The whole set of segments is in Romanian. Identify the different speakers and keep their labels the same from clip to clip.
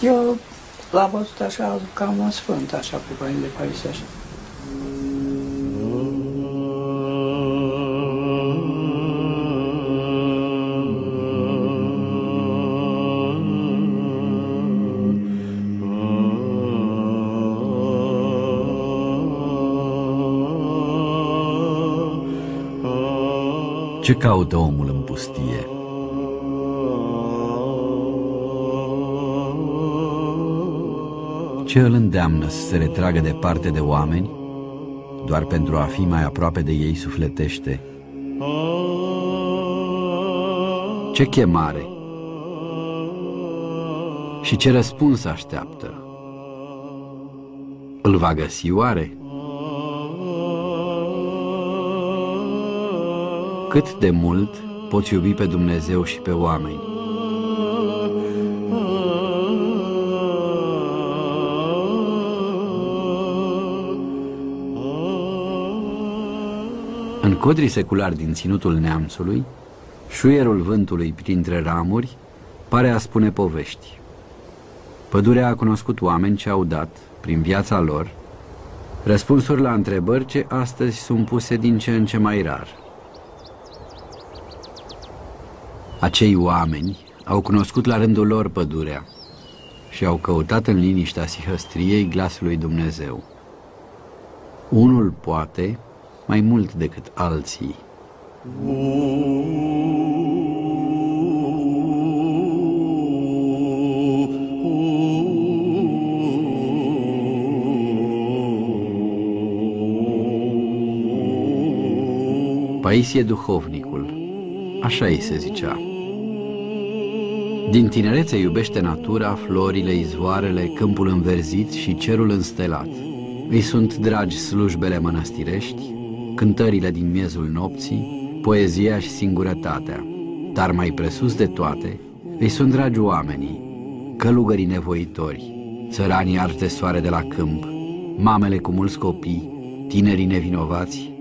Speaker 1: Eu l-am văzut așa, cam un sfânt, așa, pe Părintele Paisie, așa.
Speaker 2: Ce caută omul în pustie? Ce îl îndeamnă să se retragă departe de oameni, doar pentru a fi mai aproape de ei sufletește? Ce chemare și ce răspuns așteaptă? Îl va găsi oare? Cât de mult poți iubi pe Dumnezeu și pe oameni? Codrii seculari din ținutul neamțului, șuierul vântului printre ramuri pare a spune povești. Pădurea a cunoscut oameni ce au dat, prin viața lor, răspunsuri la întrebări ce astăzi sunt puse din ce în ce mai rar. Acei oameni au cunoscut la rândul lor pădurea și au căutat în liniștea sihăstriei glasul lui Dumnezeu. Unul poate mai mult decât alții. Paisie duhovnicul, așa îi se zicea. Din tinerețe iubește natura, florile, izvoarele, câmpul înverzit și cerul înstelat. Îi sunt dragi slujbele mănăstirești, cântările din miezul nopții, poezia și singurătatea, dar mai presus de toate, îi sunt dragi oamenii, călugării nevoitori, țăranii artesoare de la câmp, mamele cu mulți copii, tinerii nevinovați,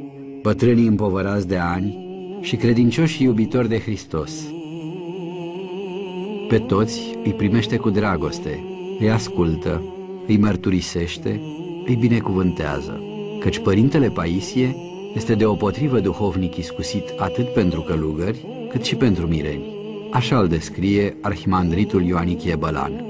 Speaker 2: bătrânii împovărați de ani și credincioși iubitori de Hristos. Pe toți îi primește cu dragoste, îi ascultă, îi mărturisește, îi binecuvântează, căci Părintele Paisie este deopotrivă duhovnic iscusit atât pentru călugări, cât și pentru mireni. Așa îl descrie arhimandritul Ioanichie Bălan.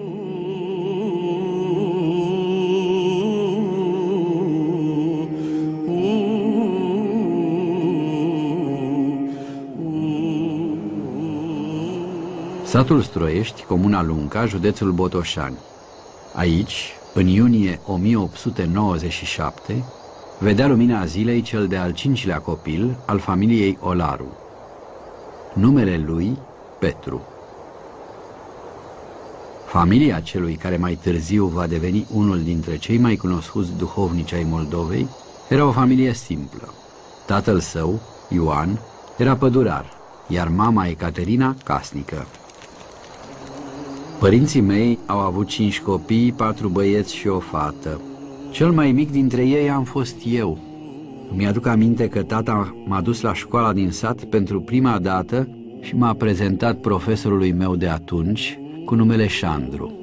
Speaker 2: Satul Stroiești, Comuna Lunca, județul Botoșani. Aici, în iunie 1897, vedea lumina zilei cel de-al cincilea copil al familiei Olaru. Numele lui Petru. Familia celui care mai târziu va deveni unul dintre cei mai cunoscuți duhovnici ai Moldovei era o familie simplă. Tatăl său, Ioan, era pădurar, iar mama Ecaterina casnică. Părinții mei au avut cinci copii, patru băieți și o fată. Cel mai mic dintre ei am fost eu. Mi-aduc aminte că tata m-a dus la școala din sat pentru prima dată și m-a prezentat profesorului meu de atunci cu numele Șandru.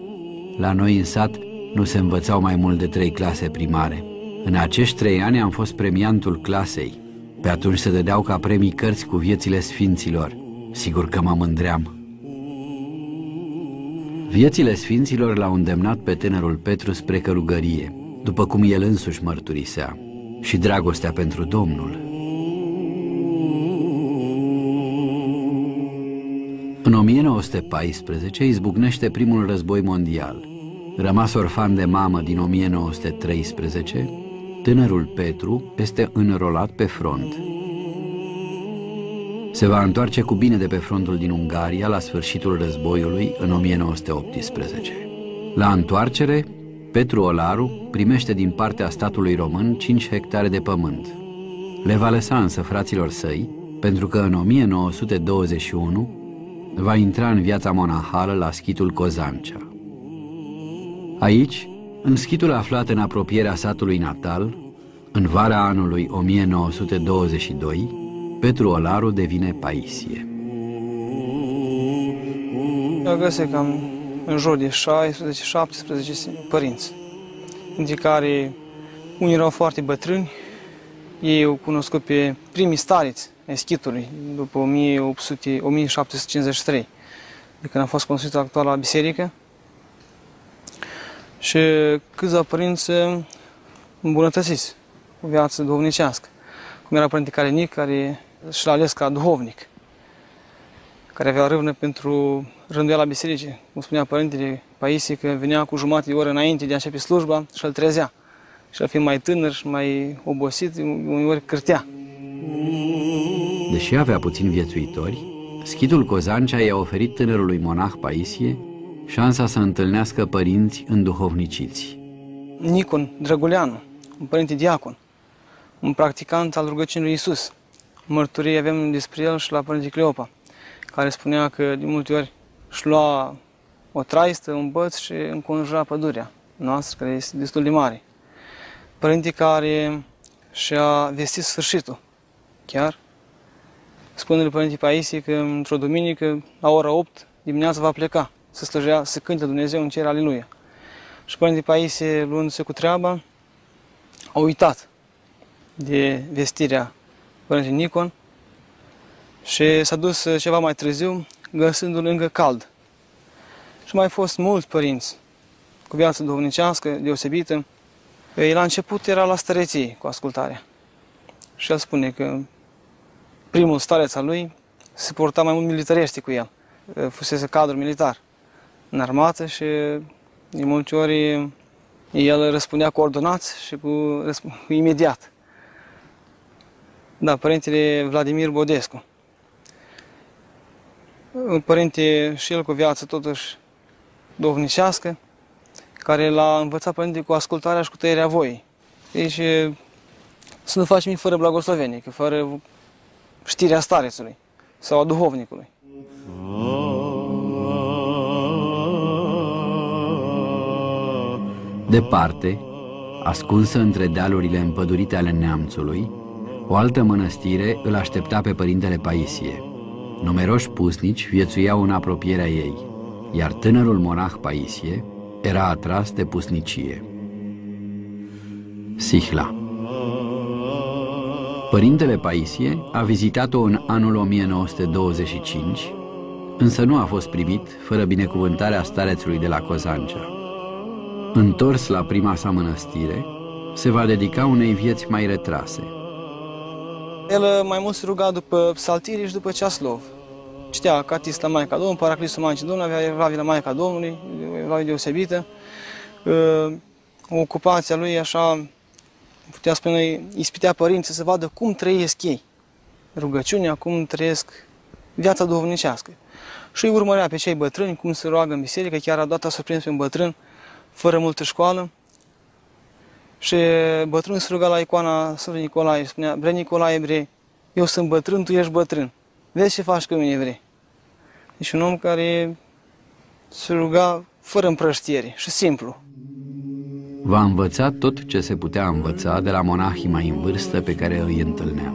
Speaker 2: La noi în sat nu se învățau mai mult de trei clase primare. În acești trei ani am fost premiantul clasei. Pe atunci se dădeau ca premii cărți cu viețile sfinților. Sigur că mă mândream. Viețile sfinților l-au îndemnat pe tânărul Petru spre călugărie, după cum el însuși mărturisea, și dragostea pentru Domnul. În 1914 izbucnește primul război mondial. Rămas orfan de mamă din 1913, tânărul Petru este înrolat pe front. Se va întoarce cu bine de pe frontul din Ungaria la sfârșitul războiului în 1918. La întoarcere, Petru Olaru primește din partea statului român 5 hectare de pământ. Le va lăsa însă fraților săi, pentru că în 1921 va intra în viața monahală la schitul Cozancea. Aici, în schitul aflat în apropierea satului natal, în vara anului 1922, Petru Olaru devine Paisie.
Speaker 3: Eu găsesc că am în jur de 16-17 părinți, dintre care unii erau foarte bătrâni, ei au cunoscut pe primii stariți ai schitului după 1800, 1753, de când a fost construită actuala biserică. Și câțiva părinți îmbunătățiți cu viață duhovnicească, cum era Părinte Calenic, care și-l ales ca duhovnic, care avea râvnă pentru rânduiala bisericii. Cum spunea Părintele Paisie, că venea cu jumătate de oră înainte de a începe slujba și îl trezea. Și al fi mai tânăr și mai obosit, uneori cârtea.
Speaker 2: Deși avea puțin viețuitori, schitul Cozancea i-a oferit tânărului monah Paisie șansa să întâlnească părinți înduhovniciți.
Speaker 3: Nicon Drăguleanu, un părinte diacon, un practicant al rugăciunii lui Isus. Mărturii avem despre el și la Părinte Cleopa, care spunea că de multe ori își lua o traistă, un băț și înconjura pădurea noastră, care este destul de mare. Părinte care și-a vestit sfârșitul, chiar. Spune lui Părinte Paisie că într-o duminică, la ora 8 dimineața va pleca să slăjea, să cânte Dumnezeu în cer, aleluia. Și Părinte Paisie, luându-se cu treaba, a uitat de vestirea Părinte Nicon și s-a dus ceva mai târziu, găsându-l încă cald. Și mai fost mulți părinți cu viață duhovnicească deosebită. El la început era la stăreție cu ascultarea. Și el spune că primul stareț al lui se purta mai mult militarește cu el. Fusese cadru militar în armată și de multe ori el răspundea cu ordonați și cu, cu imediat. Da, părintele Vladimir Bodescu. Un părinte și el cu viață totuși duhovnicească, care l-a învățat părinte cu ascultarea și cu tăierea voii. Deci să nu faci nimic fără blagoslovenie, că fără știrea starețului sau a duhovnicului.
Speaker 2: Departe, ascunsă între dealurile împădurite ale neamțului, o altă mănăstire îl aștepta pe părintele Paisie. Numeroși pusnici viețuiau în apropierea ei, iar tânărul monah Paisie era atras de pusnicie. Sihla Părintele Paisie a vizitat-o în anul 1925, însă nu a fost primit fără binecuvântarea starețului de la Cozancea. Întors la prima sa mănăstire, se va dedica unei vieți mai retrase.
Speaker 3: El mai mult se ruga după psaltiri și după ceaslov. Citea catist la Maica Domnului, Paraclisul Maicii Domnului, avea evlavie la Maica Domnului, evlavie deosebită. Ocupația lui, așa, putea spune, ispitea părinții să vadă cum trăiesc ei. Rugăciunea, cum trăiesc viața duhovnicească. Și îi urmărea pe cei bătrâni, cum se roagă în biserică, chiar a dat a surprins pe un bătrân, fără multă școală. Și bătrânul se ruga la icoana Sfântului Nicolae și spunea, bre Nicolae, bre, eu sunt bătrân, tu ești bătrân. Vezi ce faci cu mine, bre. Deci un om care se ruga fără împrăștiere și simplu.
Speaker 2: Va învăța tot ce se putea învăța de la monahii mai în vârstă pe care îi întâlnea.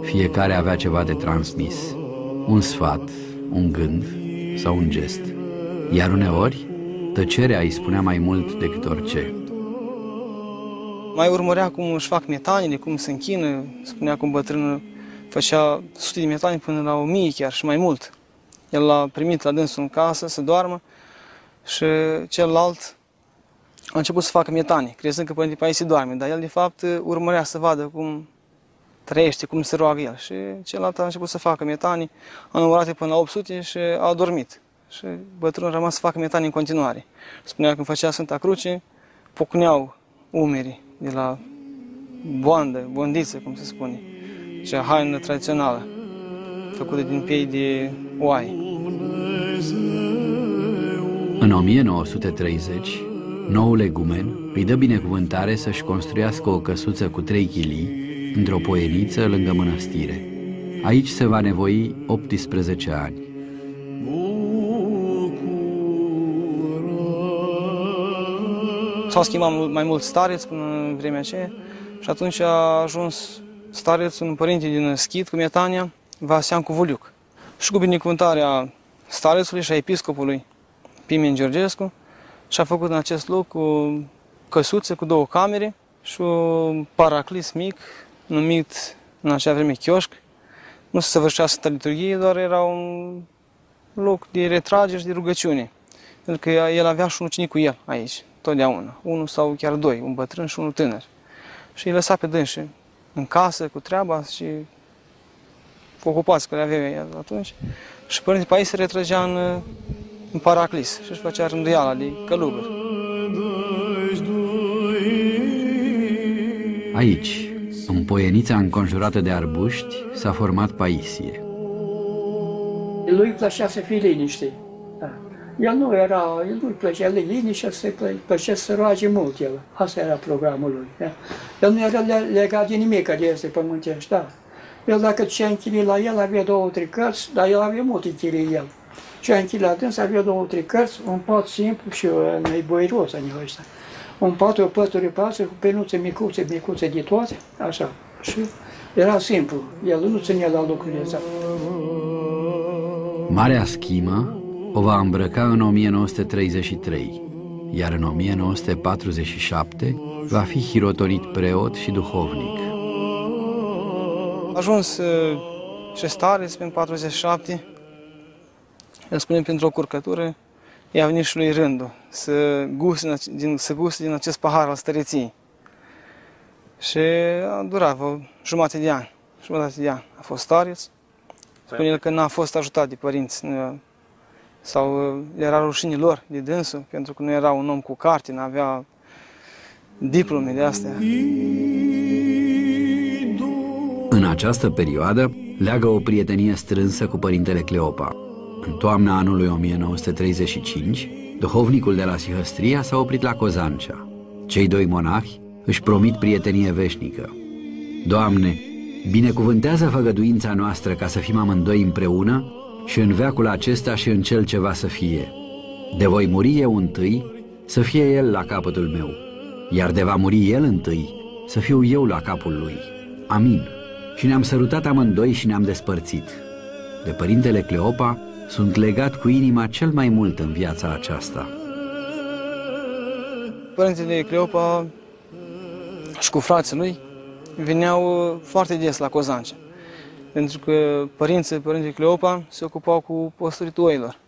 Speaker 2: Fiecare avea ceva de transmis, un sfat, un gând sau un gest. Iar uneori, tăcerea îi spunea mai mult decât orice.
Speaker 3: Mai urmărea cum își fac metanile, cum se închină, spunea cum bătrânul făcea sute de metani până la o mie chiar și mai mult. El l-a primit la dânsul în casă să doarmă și celălalt a început să facă metani, crezând că Părinte Paisie doarme, dar el de fapt urmărea să vadă cum trăiește, cum se roagă el. Și celălalt a început să facă metani, a numărat până la 800 și a adormit. Și bătrânul a rămas să facă metani în continuare. Spunea că când făcea Sfânta Cruce, pocneau umerii de la boandă, bondiță, cum se spune, cea haină tradițională, făcută din piei de oaie.
Speaker 2: În 1930, noul legumen îi dă binecuvântare să-și construiască o căsuță cu trei chilii într-o poieniță lângă mănăstire. Aici se va nevoi 18 ani.
Speaker 3: S-au schimbat mai mult stareți până în vremea aceea și atunci a ajuns stareț un părinte din Schid, cu Mietania, Vasean cu Vuliuc. Și cu binecuvântarea starețului și a episcopului Pimen Georgescu și a făcut în acest loc o căsuță cu două camere și un paraclis mic numit în acea vreme chioșc. Nu se săvârșea Sfânta Liturghie, doar era un loc de retragere și de rugăciune. Pentru că el avea și un ucenic cu el aici, totdeauna. Unul sau chiar doi, un bătrân și unul tânăr. Și îi lăsa pe dânsi în casă cu treaba și ocupați că le avea el atunci. Și Părinte Pais se retrăgea în, în Paraclis și își făcea rânduiala de călugări.
Speaker 2: Aici, în poienița înconjurată de arbuști, s-a format Paisie.
Speaker 1: Lui plăcea să fie liniște. Da. El nu era, el nu plăcea lui liniște, să plăcea să roage mult el. Asta era programul lui. Da. El nu era legat de nimic de este pământești, da. El dacă ce închirii la el, avea două, trei cărți, dar el avea multe închirii el. Ce închirii la dâns, avea două, trei cărți, un pat simplu și mai boiros în ăsta. Un pat, o pături pasă, cu penuțe micuțe, micuțe de toate, așa. Și era simplu, el nu ținea la lucrurile astea.
Speaker 2: Marea schimă o va îmbrăca în 1933, iar în 1947 va fi hirotonit preot și duhovnic.
Speaker 3: A ajuns ce stare, în 47, el spune pentru o curcătură, i-a venit și lui rândul să guste din, să guste din acest pahar al stăreției. Și a durat o jumătate de ani. Jumătate de ani. A fost stareț. Spune el că n-a fost ajutat de părinți sau le era rușine lor de dânsul, pentru că nu era un om cu carte, nu avea diplome de astea.
Speaker 2: În această perioadă leagă o prietenie strânsă cu părintele Cleopa. În toamna anului 1935, duhovnicul de la Sihăstria s-a oprit la Cozancea. Cei doi monahi își promit prietenie veșnică. Doamne, binecuvântează făgăduința noastră ca să fim amândoi împreună și în veacul acesta și în cel ce va să fie. De voi muri eu întâi, să fie el la capătul meu, iar de va muri el întâi, să fiu eu la capul lui. Amin. Și ne-am sărutat amândoi și ne-am despărțit. De părintele Cleopa sunt legat cu inima cel mai mult în viața aceasta.
Speaker 3: Părintele Cleopa și cu frații lui veneau foarte des la Cozancea pentru că părinții părintele Cleopa se ocupau cu păstoritul oilor.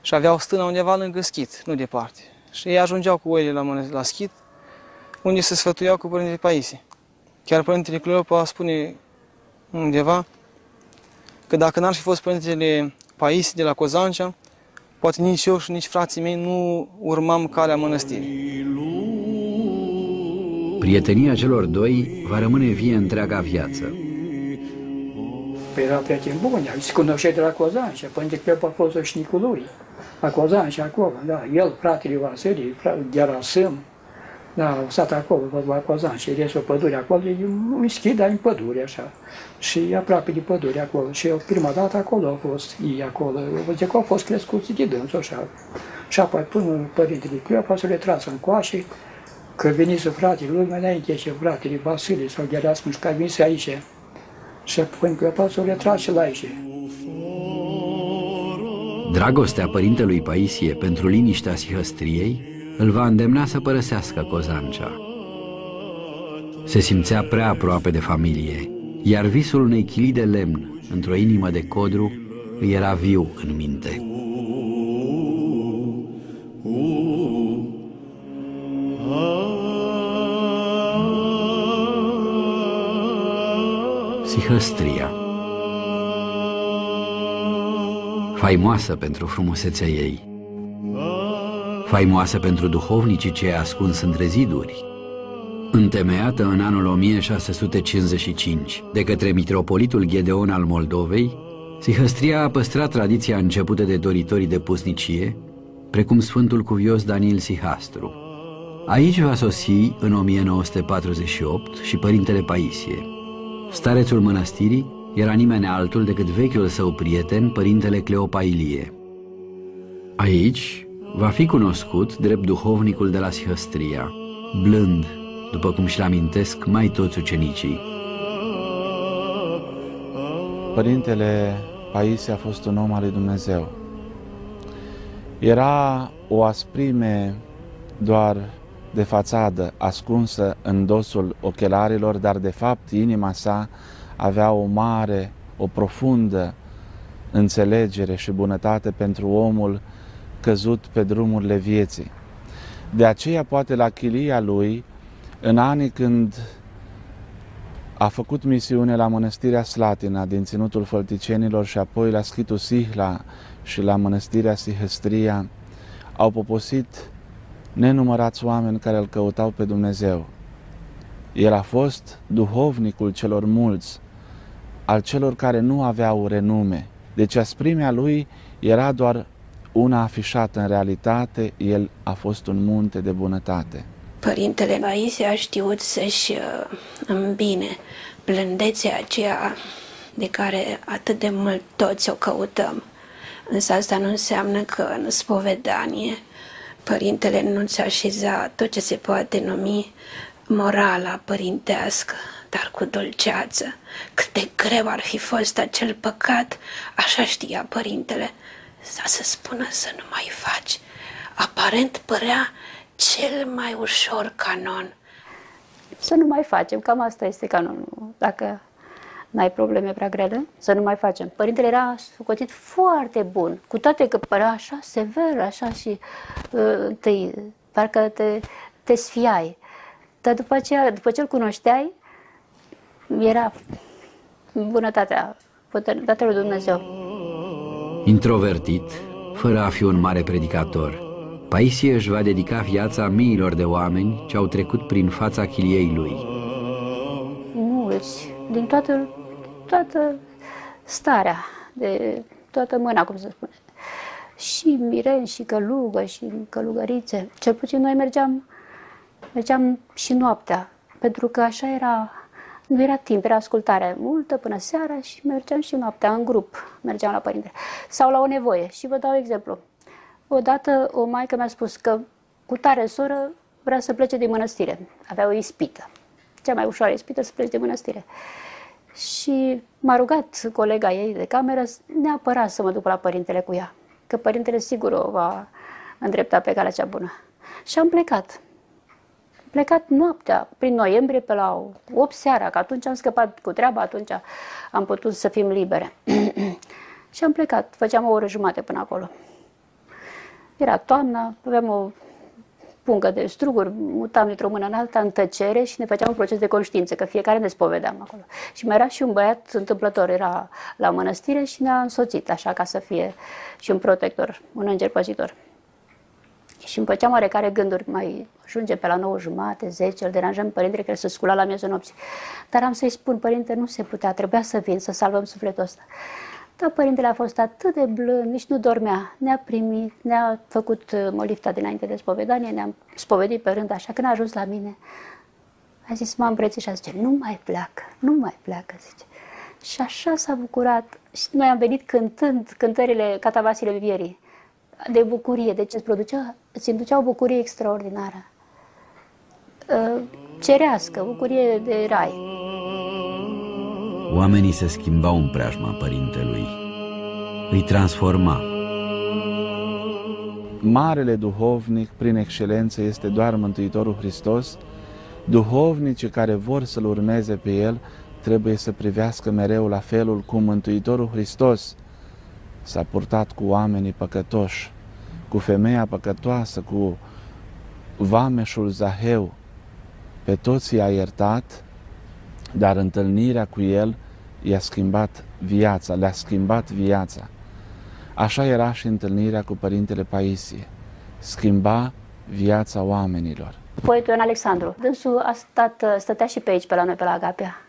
Speaker 3: Și aveau stâna undeva lângă schit, nu departe. Și ei ajungeau cu oile la, la schit, unde se sfătuiau cu părintele Paisie. Chiar părintele Cleopa spune undeva că dacă n-ar fi fost părintele Paisie de la Cozancea, poate nici eu și nici frații mei nu urmam calea mănăstirii.
Speaker 2: Prietenia celor doi va rămâne vie întreaga viață.
Speaker 1: Păi era prieten bun, se cunoștea de la Cozan și Părinte Clep a fost oșnicul lui. La Cozan și acolo, da. El, fratele Vasile, era Sâm, da, au stat acolo, la Cozan și restul pădure acolo, e un schid, dar în pădure, așa. Și e aproape de pădure acolo. Și eu, prima dată acolo au fost ei acolo. Zice că au fost crescuți de dânsul, așa. Și apoi până Părintele Cleopa să le trasă în coașe, că venise fratele lui, mai înainte și fratele Vasile sau Gerasmus, care venise aici, și apoi că s-o retras și la aici.
Speaker 2: Dragostea părintelui Paisie pentru liniștea Sihăstriei îl va îndemna să părăsească Cozancea. Se simțea prea aproape de familie, iar visul unei chilii de lemn într-o inimă de codru îi era viu în minte. Sihăstria Faimoasă pentru frumusețea ei. Faimoasă pentru duhovnicii ce ascuns între ziduri. Întemeiată în anul 1655 de către mitropolitul Gedeon al Moldovei, Sihăstria a păstrat tradiția începută de doritorii de pusnicie, precum Sfântul Cuvios Daniel Sihastru. Aici va sosi în 1948 și Părintele Paisie, Starețul mănăstirii era nimeni altul decât vechiul său prieten, părintele Cleopa Ilie. Aici va fi cunoscut drept duhovnicul de la Sihăstria, blând, după cum și-l amintesc mai toți ucenicii.
Speaker 4: Părintele Paisie a fost un om al lui Dumnezeu. Era o asprime doar de fațadă, ascunsă în dosul ochelarilor, dar de fapt inima sa avea o mare, o profundă înțelegere și bunătate pentru omul căzut pe drumurile vieții. De aceea, poate la chilia lui, în anii când a făcut misiune la Mănăstirea Slatina din Ținutul Fălticenilor și apoi la Schitul Sihla și la Mănăstirea Sihăstria, au poposit nenumărați oameni care îl căutau pe Dumnezeu. El a fost duhovnicul celor mulți, al celor care nu aveau renume. Deci asprimea lui era doar una afișată în realitate, el a fost un munte de bunătate.
Speaker 5: Părintele Maise a știut să-și uh, îmbine blândețea aceea de care atât de mult toți o căutăm. Însă asta nu înseamnă că în spovedanie părintele nu-ți așeza tot ce se poate numi morala părintească, dar cu dulceață. Cât de greu ar fi fost acel păcat, așa știa părintele, să spună să nu mai faci. Aparent părea cel mai ușor canon.
Speaker 6: Să nu mai facem, cam asta este canonul. Dacă n-ai probleme prea grele, să nu mai facem. Părintele era socotit foarte bun, cu toate că părea așa sever, așa și uh, te, parcă te, te sfiai. Dar după, aceea, după ce îl cunoșteai, era bunătatea, bunătatea lui Dumnezeu.
Speaker 2: Introvertit, fără a fi un mare predicator, Paisie își va dedica viața miilor de oameni ce au trecut prin fața chiliei lui.
Speaker 6: Mulți, din toată, toată starea, de toată mâna, cum se spune. Și miren, și călugă, și călugărițe. Cel puțin noi mergeam, mergeam și noaptea, pentru că așa era nu era timp, era ascultare multă până seara și mergeam și noaptea în grup, mergeam la părinte. Sau la o nevoie. Și vă dau exemplu. Odată o maică mi-a spus că cu tare soră vrea să plece din mănăstire. Avea o ispită. Cea mai ușoară ispită să plece din mănăstire. Și m-a rugat colega ei de cameră neapărat să mă duc la părintele cu ea. Că părintele sigur o va îndrepta pe calea cea bună. Și am plecat plecat noaptea, prin noiembrie, pe la 8 seara, că atunci am scăpat cu treaba, atunci am putut să fim libere. și am plecat, făceam o oră jumate până acolo. Era toamna, aveam o pungă de struguri, mutam dintr-o mână în alta în tăcere și ne făceam un proces de conștiință, că fiecare ne spovedeam acolo. Și mai era și un băiat întâmplător, era la mănăstire și ne-a însoțit, așa ca să fie și un protector, un înger păzitor. Și îmi făceam oarecare gânduri, mai ajunge pe la 9 jumate, 10, îl deranjăm părintele care se scula la miezul nopții. Dar am să-i spun, părinte, nu se putea, trebuia să vin, să salvăm sufletul ăsta. Dar părintele a fost atât de blând, nici nu dormea. Ne-a primit, ne-a făcut uh, molifta dinainte de spovedanie, ne-am spovedit pe rând, așa când a ajuns la mine. A zis, m-am îmbrățișat, zice, nu mai pleacă, nu mai pleacă, zice. Și așa s-a bucurat. Și noi am venit cântând cântările Catavasile Vierii de bucurie, deci îți, producea, îți inducea o bucurie extraordinară. Uh, cerească, bucurie de rai.
Speaker 2: Oamenii se schimbau în preajma părintelui. Îi transforma.
Speaker 4: Marele duhovnic, prin excelență, este doar Mântuitorul Hristos. Duhovnicii care vor să-L urmeze pe El trebuie să privească mereu la felul cum Mântuitorul Hristos s-a purtat cu oamenii păcătoși, cu femeia păcătoasă, cu vameșul Zaheu. Pe toți i-a iertat, dar întâlnirea cu el i-a schimbat viața, le-a schimbat viața. Așa era și întâlnirea cu Părintele Paisie. Schimba viața oamenilor.
Speaker 6: Poetul Ion Alexandru. Dânsul a stat, stătea și pe aici, pe la noi, pe la Agapea.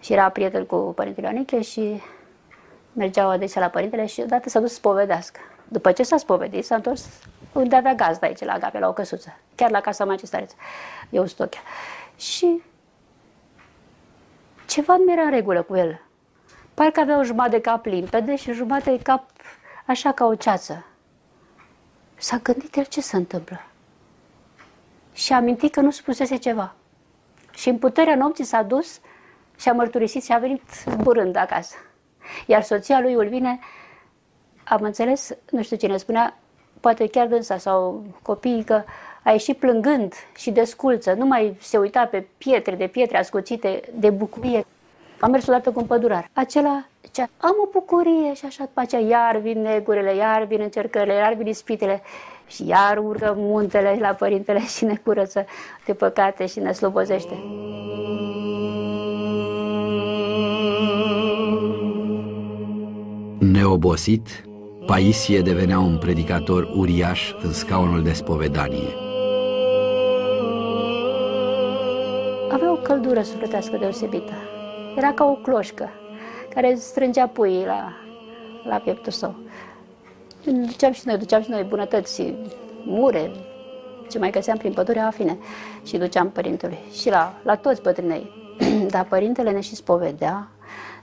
Speaker 6: Și era prieten cu Părintele Ioaniche și mergeau adesea la părintele și odată s-a dus să spovedească. După ce s-a spovedit, s-a întors unde avea gazda aici, la Agape, la o căsuță, chiar la casa Magistăreț, Eustochia. Și ceva nu era în regulă cu el. Parcă avea o jumătate de cap limpede și jumătate de cap așa ca o ceață. S-a gândit el ce se întâmplă. Și a amintit că nu spusese ceva. Și în puterea nopții s-a dus și a mărturisit și a venit zburând acasă. Iar soția lui Ulvine, am înțeles, nu știu cine spunea, poate chiar dânsa sau copiii că a ieșit plângând și desculță, nu mai se uita pe pietre de pietre ascuțite de bucurie. Am mers odată cu un pădurar. Acela zicea, am o bucurie și așa după aceea iar vin negurele, iar vin încercările, iar vin ispitele și iar urcă muntele la părintele și ne curăță de păcate și ne slobozește.
Speaker 2: Neobosit, Paisie devenea un predicator uriaș în scaunul de spovedanie.
Speaker 6: Căldură sufletească deosebită. Era ca o cloșcă care strângea puii la, la pieptul său. Duceam și noi, duceam și noi bunătăți, mure, ce mai găseam prin pădurea afine și duceam părintele și la, la toți bătrânei. Dar părintele ne și spovedea,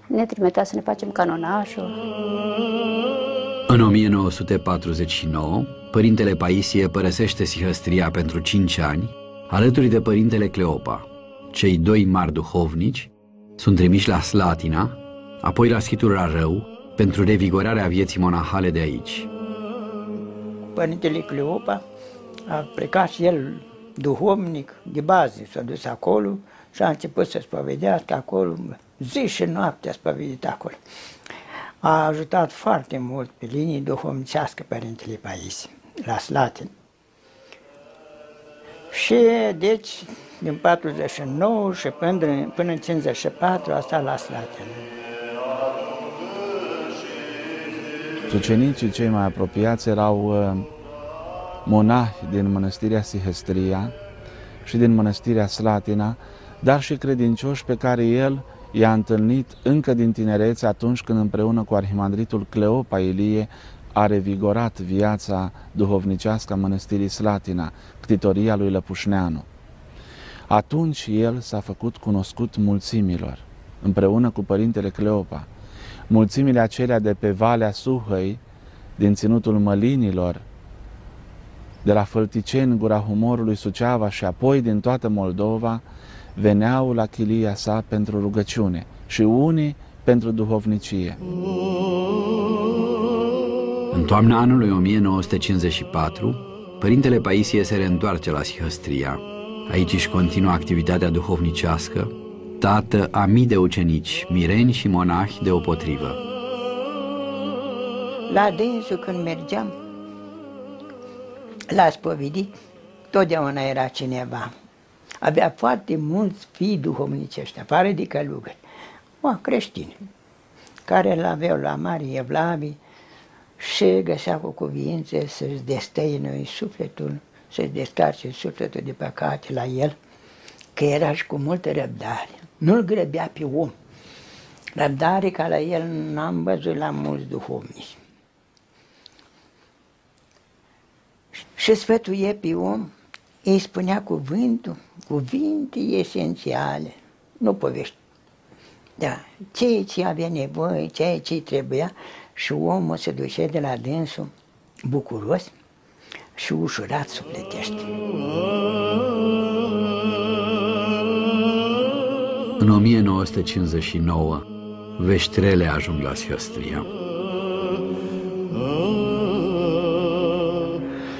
Speaker 6: ne trimitea să ne facem canonașul.
Speaker 2: În 1949, părintele Paisie părăsește Sihăstria pentru 5 ani, alături de părintele Cleopa. Cei doi mari duhovnici sunt trimiși la Slatina, apoi la schitul Rău, pentru revigorarea vieții monahale de aici.
Speaker 7: Părintele Cleopa a plecat și el duhovnic de bază, s-a dus acolo și a început să spovedească acolo, zi și noapte a spovedit acolo. A ajutat foarte mult pe linii duhovnicească Părintele Paisie, la Slatin. Și deci, din 49 și până, până în 54 a stat la Slatin.
Speaker 4: Ucenicii cei mai apropiați erau uh, monahi din mănăstirea Sihestria și din mănăstirea Slatina, dar și credincioși pe care el i-a întâlnit încă din tinerețe atunci când împreună cu arhimandritul Cleopa Ilie a revigorat viața duhovnicească a mănăstirii Slatina, ctitoria lui Lăpușneanu. Atunci el s-a făcut cunoscut mulțimilor, împreună cu părintele Cleopa. Mulțimile acelea de pe Valea Suhăi, din ținutul Mălinilor, de la Fălticeni, Gura Humorului, Suceava și apoi din toată Moldova, veneau la chilia sa pentru rugăciune și unii pentru duhovnicie.
Speaker 2: În toamna anului 1954, Părintele Paisie se reîntoarce la Sihăstria. Aici își continuă activitatea duhovnicească, tată a mii de ucenici, mireni și monahi deopotrivă.
Speaker 7: La dânsul când mergeam, la spovedit, totdeauna era cineva. Avea foarte mulți fii duhovnicești, afară de călugări, o, creștini, care îl aveau la mari evlavii și găsea cu cuvințe să-și destăinui sufletul, să-și descarce sufletul de păcate la el, că era și cu multă răbdare. Nu-l grăbea pe om. Răbdare ca la el n-am văzut la mulți duhovnici. Și sfătuie pe om îi spunea cuvântul, cuvinte esențiale, nu povești. Da, ceea ce avea nevoie, ceea ce trebuia și omul se duce de la dânsul bucuros și ușurat sufletește.
Speaker 2: În 1959, veștrele ajung la Sfăstria.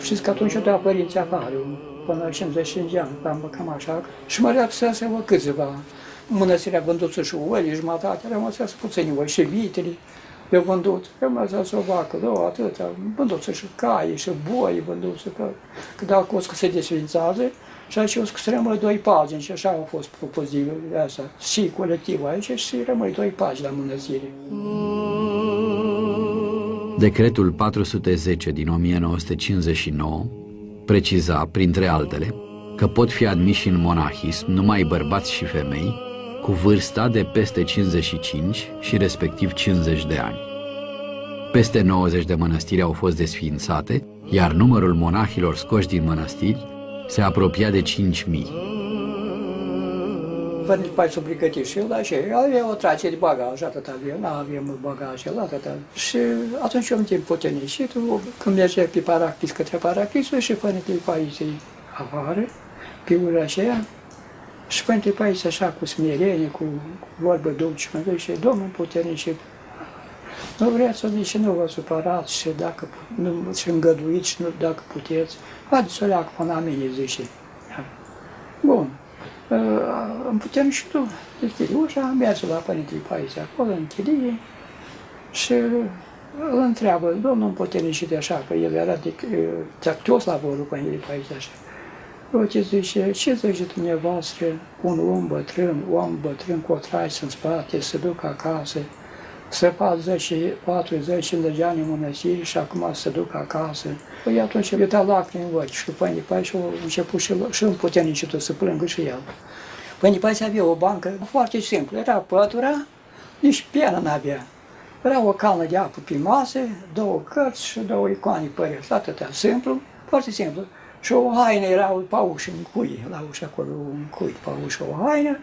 Speaker 1: Știți că atunci eu dau părinții afară, până la 55 de ani, cam, cam așa, și mă reapsesem câțiva. Mănăstirea vândut și oi, jumătate, rămăsese puțini oi și vitele, le vândut, rămăsese o vacă, două, atâtea, vândut și cai și boi, vândut că, că dacă o să se desfințează, și aici o să rămâi doi pagini și așa au fost propoziții asta, și colectivul aici și rămâi doi pagini la mănăstire.
Speaker 2: Decretul 410 din 1959 preciza, printre altele, că pot fi admiși în monahism numai bărbați și femei cu vârsta de peste 55 și respectiv 50 de ani. Peste 90 de mănăstiri au fost desființate, iar numărul monahilor scoși din mănăstiri se apropia de 5.000
Speaker 1: părinte pai s-a pregătit și el, dar și avea o trație de bagaj, atât avea, nu avea mult bagaj, el atât. Și atunci eu am timp potenicit, când mergea pe Paraclis către Paraclisul și părinte Paisie afară, pe ura aceea, și părinte să așa cu smerenie, cu vorbă dulce, mă zice, Domnul puternicit, Nu vreți să zice, nu vă supărați și dacă nu, și îngăduiți și nu, dacă puteți, haideți să o leacă până la mine, zice. Bun. Îmi putem și tu deschide ușa, am mers la Părintele Paisie acolo, în chilie, și îl întreabă, domnul împuternicit așa, că el era de tactios la vorul Părintele Paisie așa. Uite, zice, ce zice dumneavoastră, un om bătrân, om bătrân cu o traisă în spate, să duc acasă, să 40, 40, 50 de ani în mănăstire și acum să duc acasă. Păi atunci eu te lacrimi în ochi și după Nipai și a început și, și împuternicitul să plângă și el. Păi Nipai să avea o bancă foarte simplă, era pătura, nici piană n-avea. Era o calnă de apă pe masă, două cărți și două icoane păreți, atâta simplu, foarte simplu. Și o haină era pe ușă, în cui, la ușă acolo, un cui pe ușă, o haină,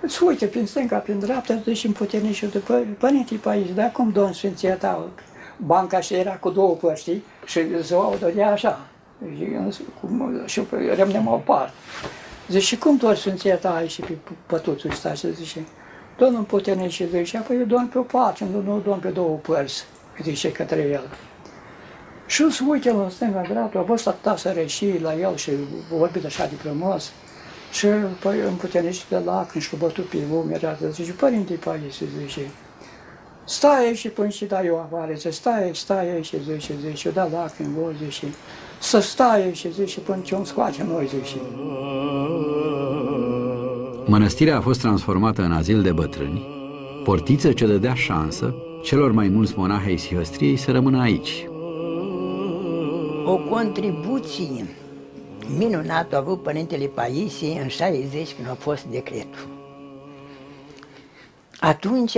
Speaker 1: Îți uite prin stânga, prin dreapta, deci în puternici de părinte pe aici, dar cum domn Sfinția ta, banca și era cu două părți, și ziua o dădea așa, și rămânem o parte. Zice, și cum doar Sfinția ta aici pe pătuțul ăsta? Și zice, Domnul puternic și zice, apoi eu domn pe o parte, nu, nu domn pe două părți, zice către el. Și o să uite la stânga, dreapta, a fost atâta sărășii la el și vorbit așa de frumos. Și păi, împuternicit de lacrimi și cu bătut pe lume, era să zice, Părinte Paisie, zice, stai și până și dai eu afară, zice, stai, stai și zice, zice, da lacrimi, vor, zice, să stai și zice, până ce îmi scoate noi, zice.
Speaker 2: Mănăstirea a fost transformată în azil de bătrâni, portiță ce dădea șansă celor mai mulți monahi ai Sihăstriei să rămână aici.
Speaker 7: O contribuție minunat a avut Părintele Paisie în 60 când a fost decretul. Atunci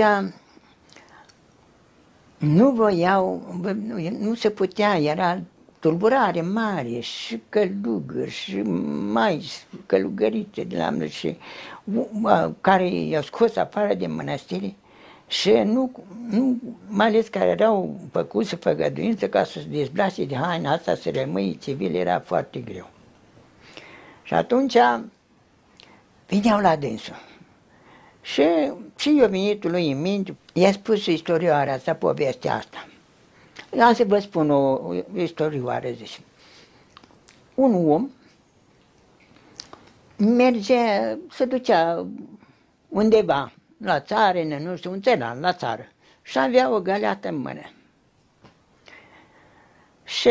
Speaker 7: nu voiau, nu, nu se putea, era tulburare mare și călugări și mai călugărițe de la și care i-au scos afară de mănăstire și nu, nu, mai ales care erau făcuți făgăduință ca să se dezbrace de haina asta, să rămâi civil, era foarte greu. Și atunci vineau la dânsul. Și, și eu venit lui în minte, i-a spus istorioarea asta, povestea asta. Am să vă spun o, o istorioare, zice. Un om merge, se ducea undeva, la țară, nu știu, un țăran, la țară, și avea o galeată în mână. Și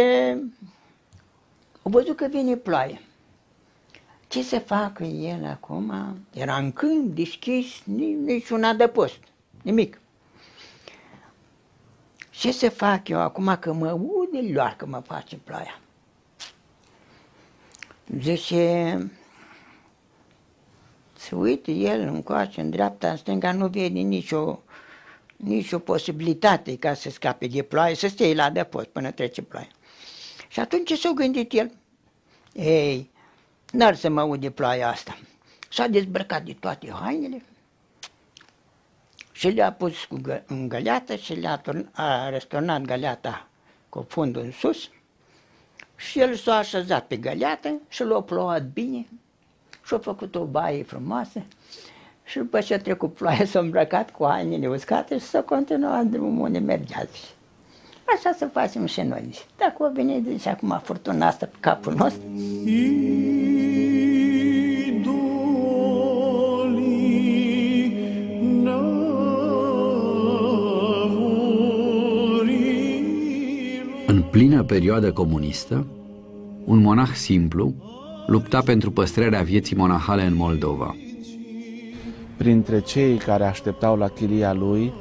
Speaker 7: a văzut că vine ploaie. Ce să facă el acum? Era în câmp, deschis, nici un adăpost, nimic. Ce să fac eu acum că mă ude luar că mă face ploaia? Zice, să uite el încoace, în dreapta, în stânga, nu vede nicio, nicio posibilitate ca să scape de ploaie, să stea la adăpost până trece ploaia. Și atunci s-a gândit el, ei, N-ar să mă aude ploaia asta. S-a dezbrăcat de toate hainele și le-a pus cu gă- în găleată și le-a turn- a răsturnat găleata cu fundul în sus și el s-a așezat pe găleată și l-a plouat bine și a făcut o baie frumoasă și după ce a trecut ploaia s-a îmbrăcat cu hainele uscate și s-a continuat drumul unde mergea. Așa să facem și noi. Dacă o vine, zice, acum furtuna asta pe capul nostru,
Speaker 2: În plină perioadă comunistă, un monah simplu lupta pentru păstrarea vieții monahale în Moldova.
Speaker 4: Printre cei care așteptau la chilia lui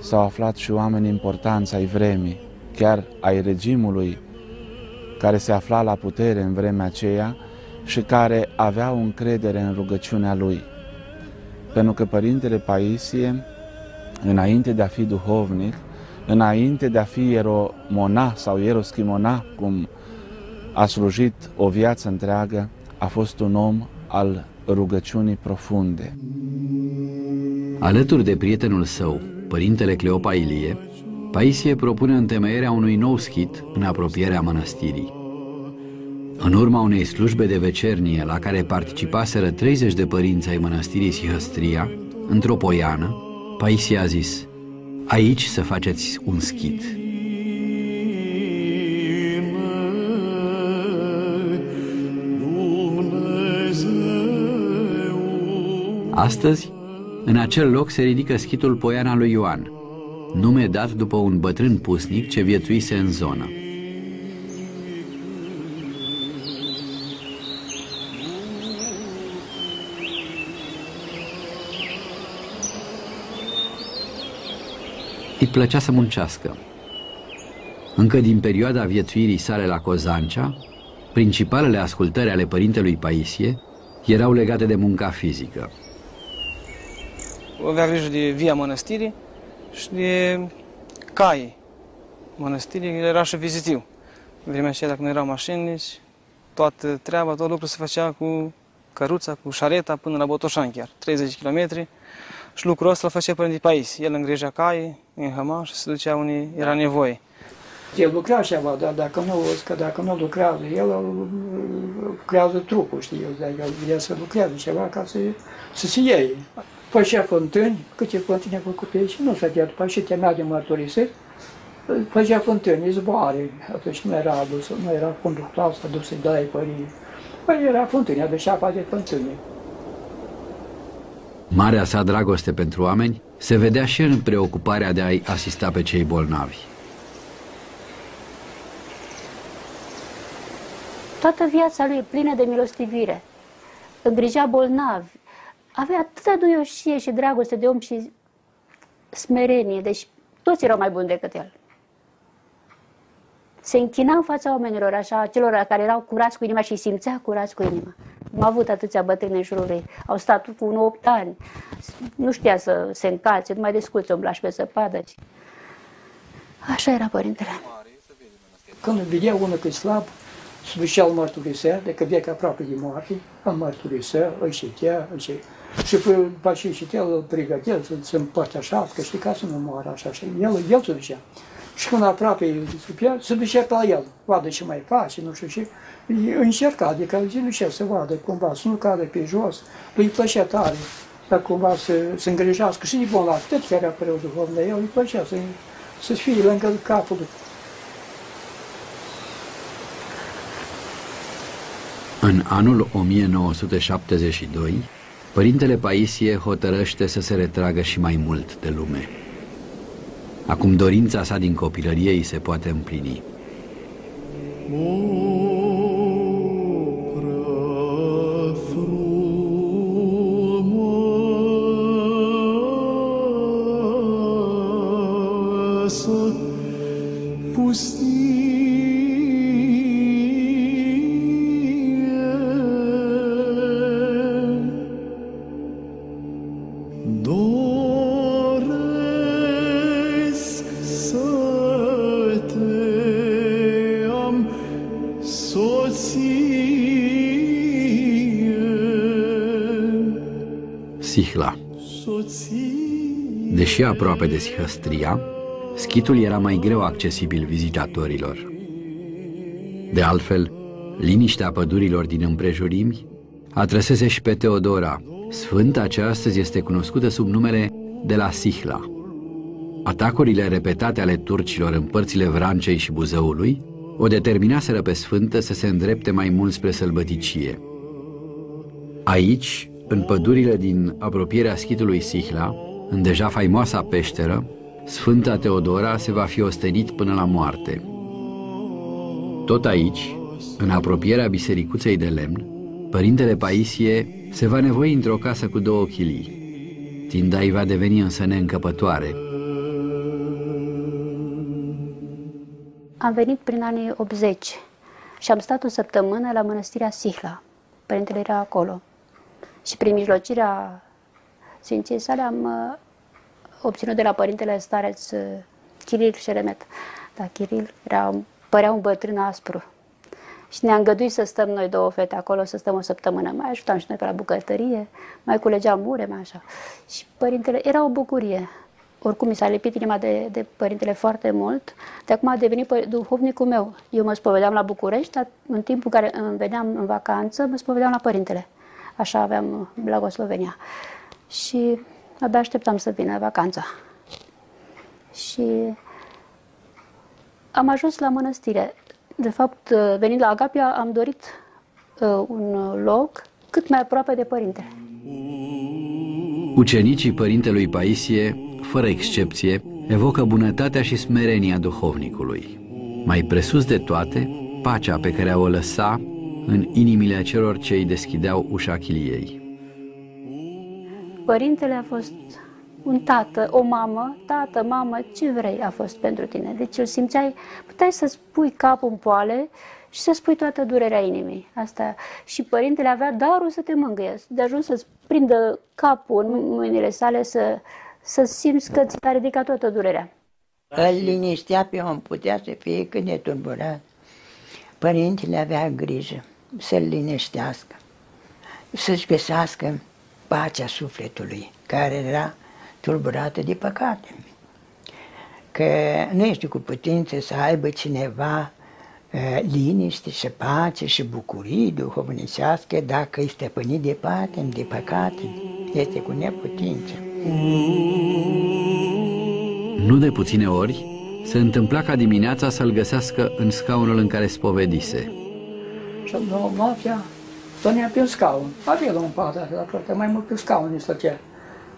Speaker 4: s-au aflat și oameni importanți ai vremii, chiar ai regimului care se afla la putere în vremea aceea și care aveau încredere în rugăciunea lui. Pentru că Părintele Paisie, înainte de a fi duhovnic, înainte de a fi ieromona sau ieroschimona, cum a slujit o viață întreagă, a fost un om al rugăciunii profunde.
Speaker 2: Alături de prietenul său, părintele Cleopa Ilie, Paisie propune întemeierea unui nou schit în apropierea mănăstirii. În urma unei slujbe de vecernie la care participaseră 30 de părinți ai mănăstirii Sihăstria, într-o poiană, Paisie a zis Aici să faceți un schit. Astăzi, în acel loc se ridică schitul Poiana lui Ioan, nume dat după un bătrân pusnic ce viețuise în zonă. Îi plăcea să muncească. Încă din perioada viețuirii sale la Cozancea, principalele ascultări ale părintelui Paisie erau legate de munca fizică.
Speaker 3: Avea grijă de via mănăstirii și de cai. Mănăstirii era și vizitiv. În vremea aceea, dacă nu erau mașini, deci toată treaba, tot lucrul se făcea cu căruța, cu șareta până la Botoșan chiar, 30 km. Și lucrul ăsta îl făcea Părinte Pais. El îngrijea cai, în hămaș și se ducea unde era nevoie.
Speaker 1: El lucra ceva, dar dacă nu, că dacă nu lucrează, el lucrează trupul, știi, el, el vrea să lucreze ceva ca să, să se iei. Făcea fântâni, câte fântâni a făcut pe aici, nu s-a dea după și temea de mărturisiri, făcea fântâni, izboare, atunci nu era adus, nu era fundul clasă adus să-i dai pării. Păi era fântâni, aducea apa de fântâni.
Speaker 2: Marea sa dragoste pentru oameni se vedea și în preocuparea de a-i asista pe cei bolnavi.
Speaker 6: Toată viața lui e plină de milostivire. Îngrijea bolnavi. Avea atâta duioșie și dragoste de om și smerenie. Deci toți erau mai buni decât el. Se închina în fața oamenilor, așa, celor care erau curați cu inima și îi simțea curați cu inima. Am avut atâția bătrâni în jurul lui. Au stat cu un 8 ani. Nu știa să se încalțe, numai de sculțe umbla și pe zăpadă. Așa era părintele.
Speaker 1: Când vedea unul că e slab, se ducea îl mărturisea, de că vechi aproape de moarte, îl mărturisea, îi citea, îi citea. Și după ce citea, îl pregătea să se împărtășească, știi, ca să nu moară așa. Și el, el se ducea. Și când aproape îi se ducea pe la el, vadă ce mai face, nu știu ce. Încerca, adică zilușea să vadă cumva, să nu cadă pe jos, lui îi plăcea tare, dar cumva să se îngrijească și de bun la tot care era preot duhovn, dar el îi plăcea să, să fie lângă capul lui.
Speaker 2: În anul 1972, Părintele Paisie hotărăște să se retragă și mai mult de lume. Acum dorința sa din copilărie îi se poate împlini.
Speaker 8: Doresc
Speaker 2: Sihla.
Speaker 8: Soție.
Speaker 2: Deși aproape de Sihăstria, schitul era mai greu accesibil vizitatorilor. De altfel, liniștea pădurilor din împrejurimi atrăsese și pe Teodora, sfânta ce astăzi este cunoscută sub numele de la Sihla. Atacurile repetate ale turcilor în părțile Vrancei și Buzăului o determinaseră pe sfântă să se îndrepte mai mult spre sălbăticie. Aici, în pădurile din apropierea schitului Sihla, în deja faimoasa peșteră, Sfânta Teodora se va fi ostenit până la moarte. Tot aici, în apropierea bisericuței de lemn, Părintele Paisie se va nevoi într-o casă cu două chilii. Tindai va deveni însă neîncăpătoare.
Speaker 6: Am venit prin anii 80 și am stat o săptămână la mănăstirea Sihla. Părintele era acolo. Și prin mijlocirea Sfinției sale am uh, obținut de la părintele stareț uh, Chiril Șeremet. Da, Chiril era, părea un bătrân aspru. Și ne-a îngăduit să stăm noi două fete acolo, să stăm o săptămână. Mai ajutam și noi pe la bucătărie, mai culegeam mure, mai așa. Și părintele, era o bucurie. Oricum mi s-a lipit inima de, de părintele foarte mult. De acum a devenit pă- duhovnicul meu. Eu mă spovedeam la București, dar în timpul în care îmi veneam în vacanță, mă spovedeam la părintele. Așa aveam blagoslovenia. Și abia așteptam să vină vacanța. Și am ajuns la mănăstire. De fapt, uh, venind la Agapia, am dorit uh, un loc cât mai aproape de părinte.
Speaker 2: Ucenicii părintelui Paisie, fără excepție, evocă bunătatea și smerenia duhovnicului. Mai presus de toate, pacea pe care o lăsa în inimile celor ce îi deschideau ușa chiliei.
Speaker 6: Părintele a fost un tată, o mamă, tată, mamă, ce vrei a fost pentru tine. Deci îl simțeai, puteai să-ți pui capul în poale și să spui toată durerea inimii. Asta. Și părintele avea darul să te mângâie, de ajuns să-ți prindă capul în mâinile sale, să, să simți că ți-a ridicat toată durerea.
Speaker 7: Îl liniștea pe om, putea să fie cât de turburat. Părintele avea grijă să-l liniștească, să-și găsească pacea sufletului, care era tulburată de păcate. Că nu este cu putință să aibă cineva uh, liniște și pace și bucurii duhovnicească dacă este stăpânit de patim, de păcate. Este cu neputință.
Speaker 2: Nu de puține ori se întâmpla ca dimineața să-l găsească în scaunul în care spovedise.
Speaker 1: Și no, noaptea stănea pe un scaun. Avea la un pat, dar mai mult pe scaun ne stătea.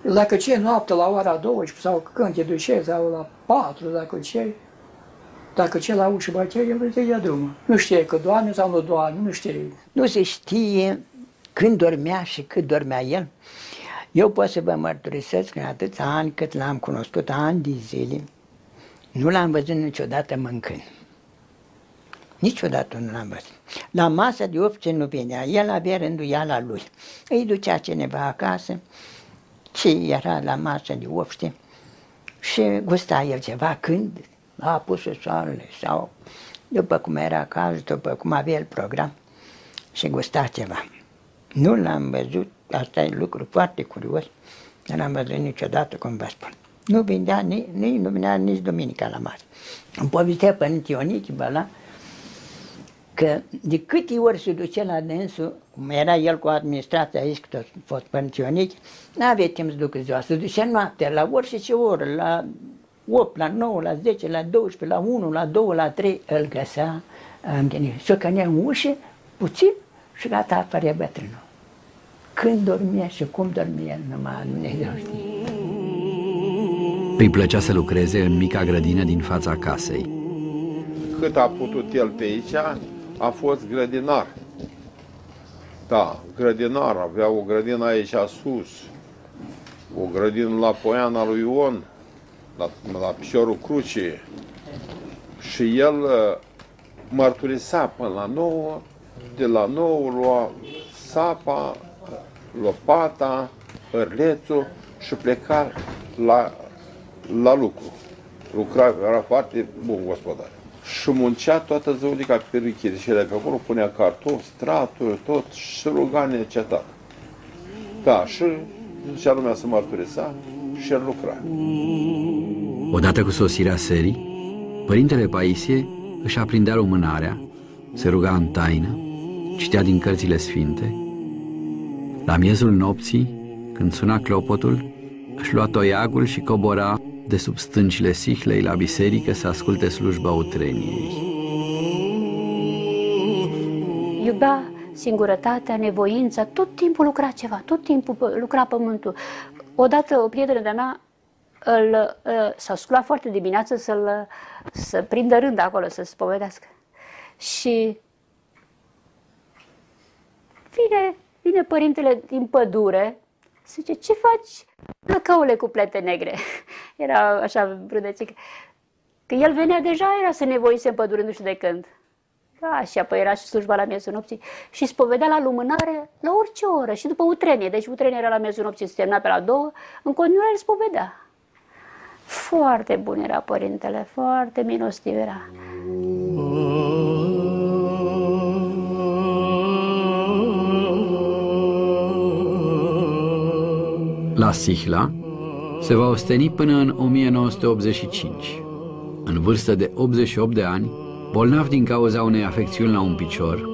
Speaker 1: Dacă ce noapte la ora 12 sau când te duce sau la 4, dacă ce, dacă ce la ușă bătea, el te ia drumul. Nu știe că doamne sau nu doamne, nu știe.
Speaker 7: Nu se știe când dormea și cât dormea el. Eu pot să vă mărturisesc că în atâția ani cât l-am cunoscut, ani de zile, nu l-am văzut niciodată mâncând. Niciodată nu l-am văzut. La masa de obce nu venea, el avea rânduiala lui. Îi ducea cineva acasă, ce era la masă de obște și gusta el ceva când a pus soarele sau după cum era caz, după cum avea el program și gusta ceva. Nu l-am văzut, asta e lucru foarte curios, nu l-am văzut niciodată, cum vă spun. Nu vindea nici, nici, nu vindea nici duminica la masă. Îmi povestea Părinte Ionichi, băla, că de câte ori se duce la dânsul, cum era el cu administrația aici, că tot fost pensionic, nu avea timp să ducă ziua, se ducea noaptea, la orice ce oră, la 8, la 9, la 10, la 12, la 1, la 2, la 3, îl găsea împlinit. Și-o cănea în ușă, puțin, și gata, apărea bătrânul. Când dormea și cum dormea, numai Dumnezeu știe.
Speaker 2: Îi plăcea să lucreze în mica grădină din fața casei.
Speaker 9: Cât a putut el pe aici, a fost grădinar. Da, grădinar, avea o grădină aici sus, o grădină la Poiana lui Ion, la, la piciorul crucii. Și el uh, mărturisea până la nouă, de la nouă lua sapa, lopata, ărlețul și pleca la, la lucru. Lucra, era foarte bun gospodar și muncea toată zăulica perichii și de pe acolo punea cartofi, straturi, tot și ruga necetat. Da, și zicea lumea să mărturisa și el lucra.
Speaker 2: Odată cu sosirea serii, părintele Paisie își aprindea lumânarea, se ruga în taină, citea din cărțile sfinte. La miezul nopții, când suna clopotul, își lua toiagul și cobora de sub stâncile sihlei la biserică să asculte slujba utreniei.
Speaker 6: Iubea singurătatea, nevoința, tot timpul lucra ceva, tot timpul lucra pământul. Odată o prietenă de-a mea îl, ă, s-a sculat foarte dimineață să-l, să prindă rând acolo, să se povedească. Și vine, vine părintele din pădure, zice, ce faci Căule cu plete negre. Era așa brudețică. Că el venea deja, era să nevoise în pădure, nu știu de când. Da, și apoi era și slujba la miezul nopții și spovedea la lumânare la orice oră și după utrenie. Deci utrenie era la miezul nopții, se termina pe la două, în continuare spovedea. Foarte bun era părintele, foarte milostiv era.
Speaker 2: La Sihla se va osteni până în 1985. În vârstă de 88 de ani, bolnav din cauza unei afecțiuni la un picior,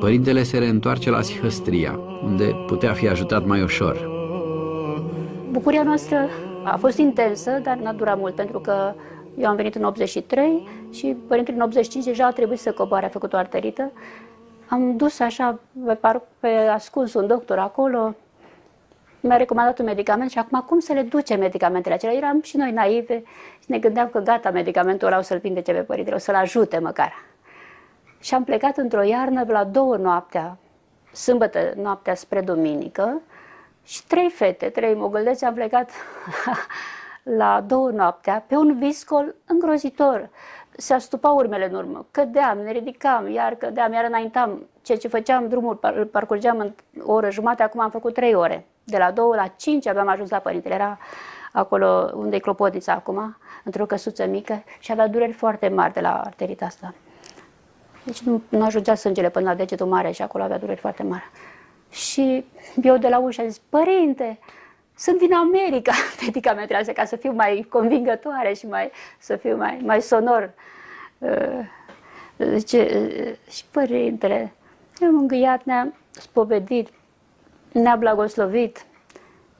Speaker 2: părintele se reîntoarce la Sihăstria, unde putea fi ajutat mai ușor.
Speaker 6: Bucuria noastră A fost intensă, dar n-a durat mult, pentru că eu am venit în 83 și părintele în 85 deja a trebuit să coboare, a făcut o arterită. Am dus așa pe, par, pe ascuns un doctor acolo, mi-a recomandat un medicament și acum cum să le duce medicamentele acelea? Eram și noi naive și ne gândeam că gata, medicamentul ăla o să-l vindece pe părintele, o să-l ajute măcar. Și am plecat într-o iarnă la două noaptea, sâmbătă noaptea spre duminică, și trei fete, trei mogăldețe, am plecat la două noaptea pe un viscol îngrozitor. Se astupau urmele în urmă. Cădeam, ne ridicam, iar cădeam, iar înaintam. Ceea ce făceam drumul, îl parcurgeam în o oră jumate, acum am făcut trei ore. De la două la cinci abia am ajuns la părintele. Era acolo unde e clopotnița acum, într-o căsuță mică și avea dureri foarte mari de la arterita asta. Deci nu, nu ajungea sângele până la degetul mare și acolo avea dureri foarte mari. Și eu de la ușă am zis, părinte, sunt din America medicamentele astea ca să fiu mai convingătoare și mai, să fiu mai, mai sonor. Zice, și părintele, ne-am îngâiat, ne-a spovedit, ne-a blagoslovit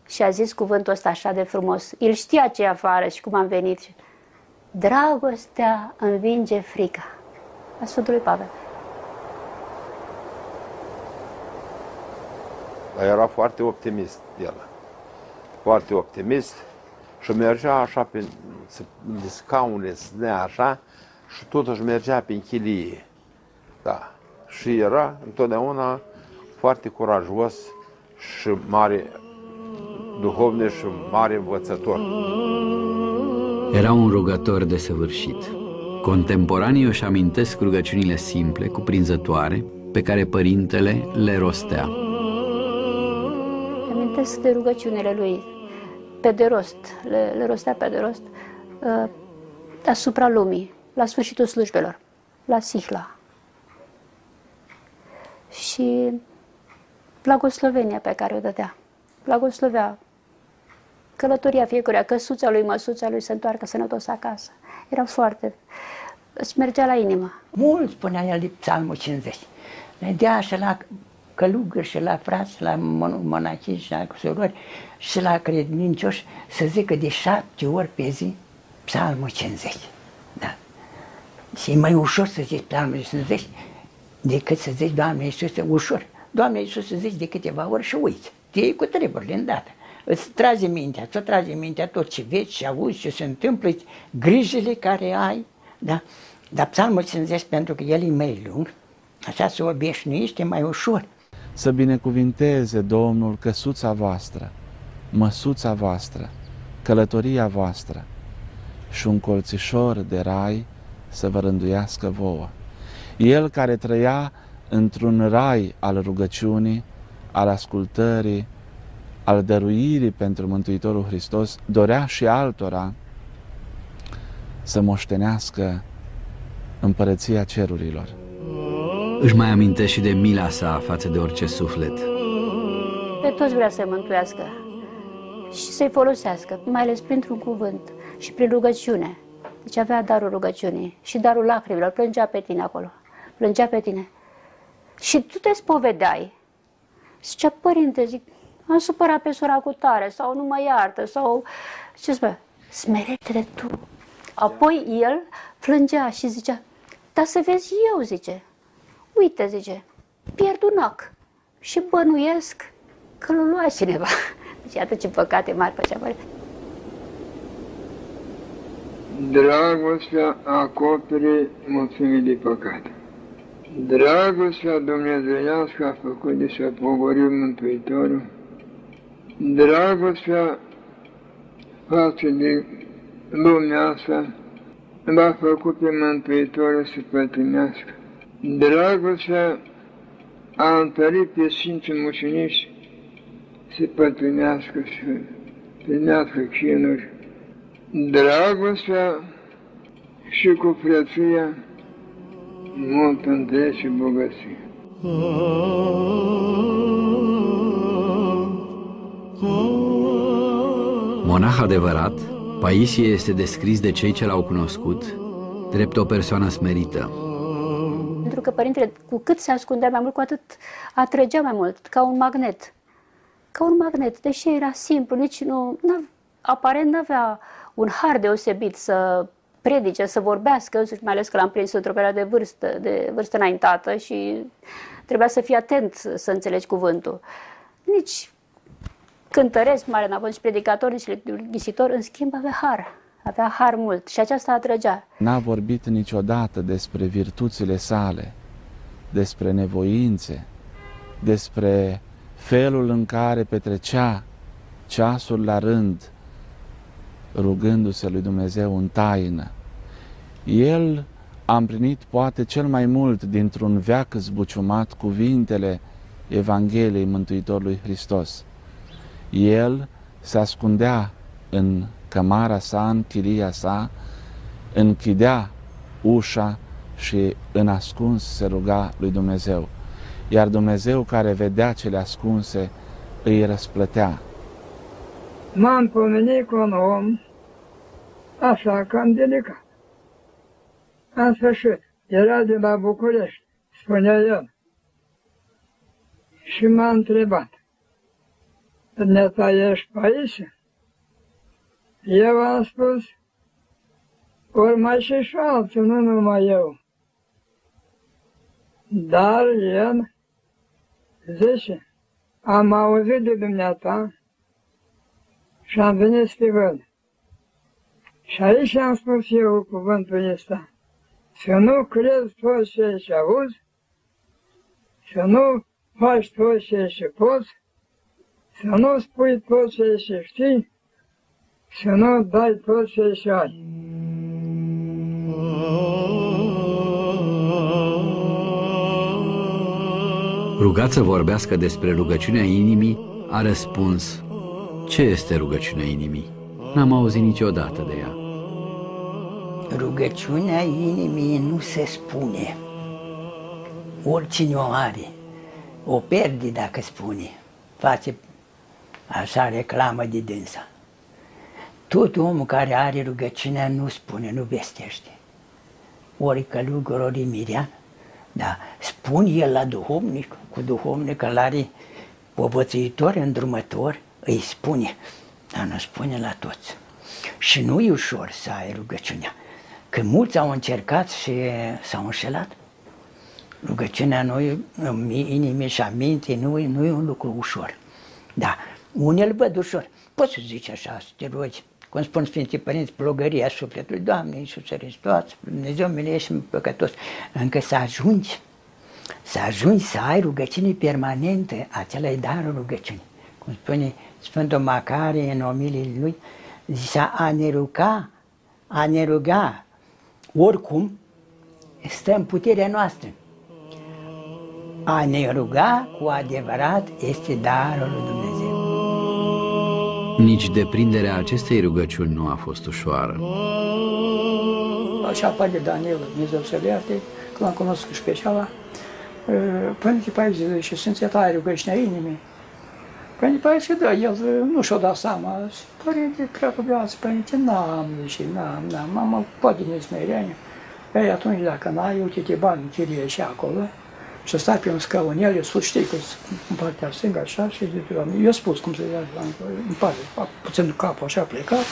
Speaker 6: și a zis cuvântul ăsta așa de frumos. El știa ce e afară și cum am venit. Dragostea învinge frica. A Sfântului Pavel.
Speaker 9: Dar era foarte optimist el. Foarte optimist și mergea așa pe de scaune, snea așa și totuși mergea pe chilie. Da. Și era întotdeauna foarte curajos și mare duhovnic și mare învățător.
Speaker 2: Era un rugător desăvârșit. Contemporanii își amintesc rugăciunile simple, cuprinzătoare, pe care părintele le rostea
Speaker 6: amintesc de rugăciunile lui pe de rost, le, le rostea pe de rost uh, asupra lumii, la sfârșitul slujbelor, la Sihla. Și blagoslovenia pe care o dădea. Blagoslovea călătoria fiecăruia, căsuța lui, măsuța lui, să întoarcă sănătos acasă. Era foarte... Îți mergea la inimă.
Speaker 7: Mult spunea el de psalmul 50. Ne dea așa la călugări și la frați, la monachi și la surori și la credincioși să zică de șapte ori pe zi psalmul 50. Da. Și e mai ușor să zici psalmul 50 decât să zici Doamne Iisuse ușor. Doamne Iisuse zici de câteva ori și uiți. Te iei cu treburile îndată. Îți trage mintea, ți-o trage mintea tot ce vezi, ce auzi, ce se întâmplă, grijile care ai, da? Dar psalmul 50, pentru că el e mai lung, așa se obișnuiește mai ușor
Speaker 4: să binecuvinteze Domnul căsuța voastră, măsuța voastră, călătoria voastră și un colțișor de rai să vă rânduiască vouă. El care trăia într-un rai al rugăciunii, al ascultării, al dăruirii pentru Mântuitorul Hristos, dorea și altora să moștenească împărăția cerurilor.
Speaker 2: Își mai amintește și de mila sa față de orice suflet.
Speaker 6: Pe toți vrea să-i mântuiască și să-i folosească, mai ales printr-un cuvânt și prin rugăciune. Deci avea darul rugăciunii și darul lacrimilor, plângea pe tine acolo, plângea pe tine. Și tu te spovedeai. Zicea, părinte, zic, am supărat pe sora cu tare sau nu mă iartă sau ce spune, smerete-te tu. Apoi el plângea și zicea, dar să vezi eu, zice, uite, zice, pierd un ac și bănuiesc că l-a luat cineva. Deci iată ce păcate mari făcea părinte.
Speaker 10: Dragostea acopere mulțimii de păcate. Dragostea dumnezeiască a făcut de să pogorim Mântuitorul. Dragostea față de lumea asta l-a făcut pe Mântuitorul să pătrânească. Dragostea a întărit pe Sfinții Mucenici să pătrânească și primească chinuri. Dragostea și cu frăția mult întrece bogăție.
Speaker 2: Monah adevărat, Paisie este descris de cei ce l-au cunoscut drept o persoană smerită,
Speaker 6: pentru că părintele, cu cât se ascundea mai mult, cu atât atrăgea mai mult, ca un magnet. Ca un magnet, deși era simplu, nici nu, aparent nu avea un har deosebit să predice, să vorbească, mai ales că l-am prins într-o perioadă de vârstă, de vârstă înaintată și trebuia să fii atent să înțelegi cuvântul. Nici cântăresc mare n-a și predicator, nici liturghisitor, în schimb avea har. Avea har mult și aceasta atrăgea.
Speaker 4: N-a vorbit niciodată despre virtuțile sale, despre nevoințe, despre felul în care petrecea ceasul la rând, rugându-se lui Dumnezeu în taină. El a împlinit poate cel mai mult dintr-un veac zbuciumat cuvintele Evangheliei Mântuitorului Hristos. El se ascundea în cămara sa, în chilia sa, închidea ușa și în ascuns se ruga lui Dumnezeu. Iar Dumnezeu care vedea cele ascunse îi răsplătea.
Speaker 10: M-am pomenit cu un om așa cam delicat. În sfârșit, era de la București, spunea el. Și m-a întrebat, Dumneata ești pe aici? Eu am spus, ori mai și și alții, nu numai eu. Dar el zice, am auzit de dumneata și am venit să te văd. Și aici am spus eu cuvântul ăsta, să nu crezi tot ce auzi, să nu faci tot ce poți, să nu spui tot ce știi, să nu dai tot ce ai.
Speaker 2: Rugat să vorbească despre rugăciunea inimii, a răspuns, Ce este rugăciunea inimii? N-am auzit niciodată de ea.
Speaker 7: Rugăciunea inimii nu se spune. Oricine o are, o pierde dacă spune. Face așa reclamă de dânsa. Tot omul care are rugăciunea nu spune, nu vestește. Ori călugăr, ori mirian, da, spun el la duhovnic, cu duhovnic îl are povățuitor, îndrumător, îi spune, dar nu spune la toți. Și nu e ușor să ai rugăciunea. Că mulți au încercat și s-au înșelat. Rugăciunea nu e în inime și a minte, nu e, nu e un lucru ușor. Da, unii îl văd ușor. Poți să zici așa, să te rogi, cum spun Sfinții Părinți, plugăria sufletului, Doamne Iisus Hristos, Dumnezeu milește păcătos, încă să ajungi, să ajungi să ai rugăciune permanentă, acela e darul rugăciunii. Cum spune Sfântul Macare în omilii lui, zicea a ne ruga, a ne ruga, oricum, stă în puterea noastră. A ne ruga cu adevărat este darul lui Dumnezeu.
Speaker 2: Nici deprinderea acestei rugăciuni nu a fost ușoară.
Speaker 1: Așa Părinte Daniel, Dumnezeu să ierte, că l-am cunoscut și pe ceala, Părinte Paizie și Sfinția ta rugăciunea inimii. Părinte Paizie, da, el nu și-o dat seama. Părinte, preacubeați, Părinte, n-am, și n-am, n-am, am poate nesmerenie. Ei, atunci, dacă n-ai, uite-te bani, chirie și acolo, și stai pe un scaunel, eu spus, știi că în partea stângă, așa, și zice, Doamne, eu spus cum să ia, în parte, puțin capul așa plecat,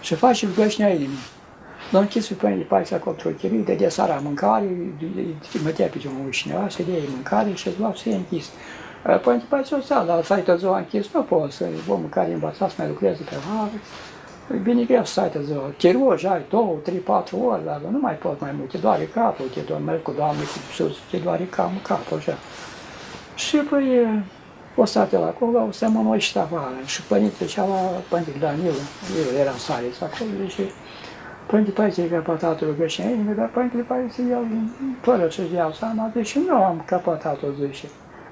Speaker 1: și face rugăciunea inimii. L-a închis pe pâine de pace acolo într-o chirie, de seara mâncare, mătea pe un cineva, să dea mâncare și lua să închis. Părinte Pace o să, dar să ai tot ziua închis, nu poți să omul care învăța să mai lucreze pe vară. Bine greu să stai tot ziua. Te rogi, ai două, trei, patru ori, dar nu mai pot mai mult, te doare capul, te doare, merg cu Doamne cu sus, te doare cam capul așa. Și păi, o stat la acolo, o să mă și afară. Și părintele ceala, părintele Daniel, el era în sare acolo, și Părintele Paisie că pătatul rugăciunea inimii, dar Părintele Paisie, el, fără să-și iau seama, deci nu am căpătat-o, zice.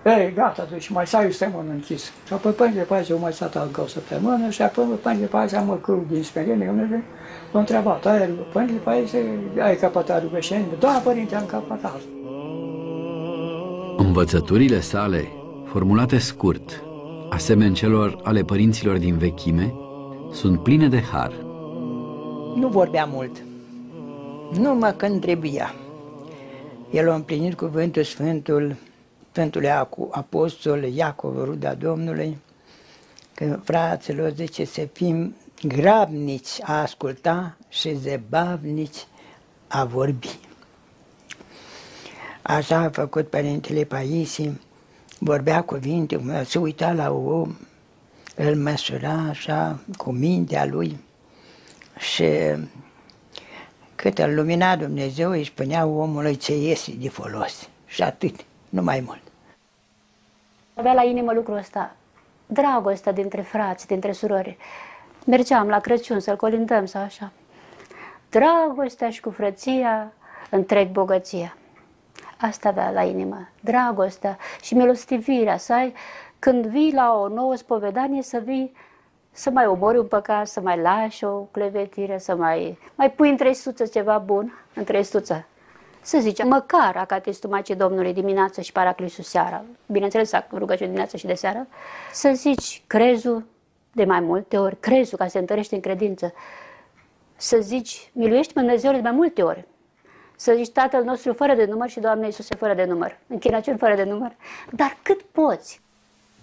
Speaker 1: Ei, gata, deci mai stai o săptămână închis. Și apoi Părintele Paisie mai stat încă o săptămână și apoi Părintele Paisie am măcăru din smerenie, l-a întrebat, ai, Părintele Paisie, ai căpătat rugăciunea inimii? Da, Părinte, am căpătat.
Speaker 2: Învățăturile sale, formulate scurt, asemeni celor ale părinților din vechime, sunt pline de har.
Speaker 7: Nu vorbea mult, numai când trebuia. El a împlinit cuvântul Sfântul, Sfântului Apostol Iacov, ruda Domnului, că fraților zice să fim grabnici a asculta și zebavnici a vorbi. Așa a făcut Părintele Paisie, vorbea cuvinte, se uita la om, îl măsura așa cu mintea lui și cât îl lumina Dumnezeu îi spunea omului ce iese de folos și atât, nu mai mult.
Speaker 6: Avea la inimă lucrul ăsta, dragostea dintre frați, dintre surori. Mergeam la Crăciun să-l colindăm sau așa. Dragostea și cu frăția întreg bogăția. Asta avea la inimă, dragostea și milostivirea să ai, când vii la o nouă spovedanie, să vii să mai omori un păcat, să mai lași o clevetire, să mai, mai pui în trăistuță ceva bun, în trăistuță. Să zice, măcar acatistul Maicii Domnului dimineața și paraclisul seara, bineînțeles rugăciune dimineața și de seară, să zici crezul de mai multe ori, crezul ca să se întărește în credință, să zici, miluiește-mă Dumnezeu de mai multe ori, să zici Tatăl nostru fără de număr și Doamne Iisuse fără de număr, închinăciuni fără de număr, dar cât poți.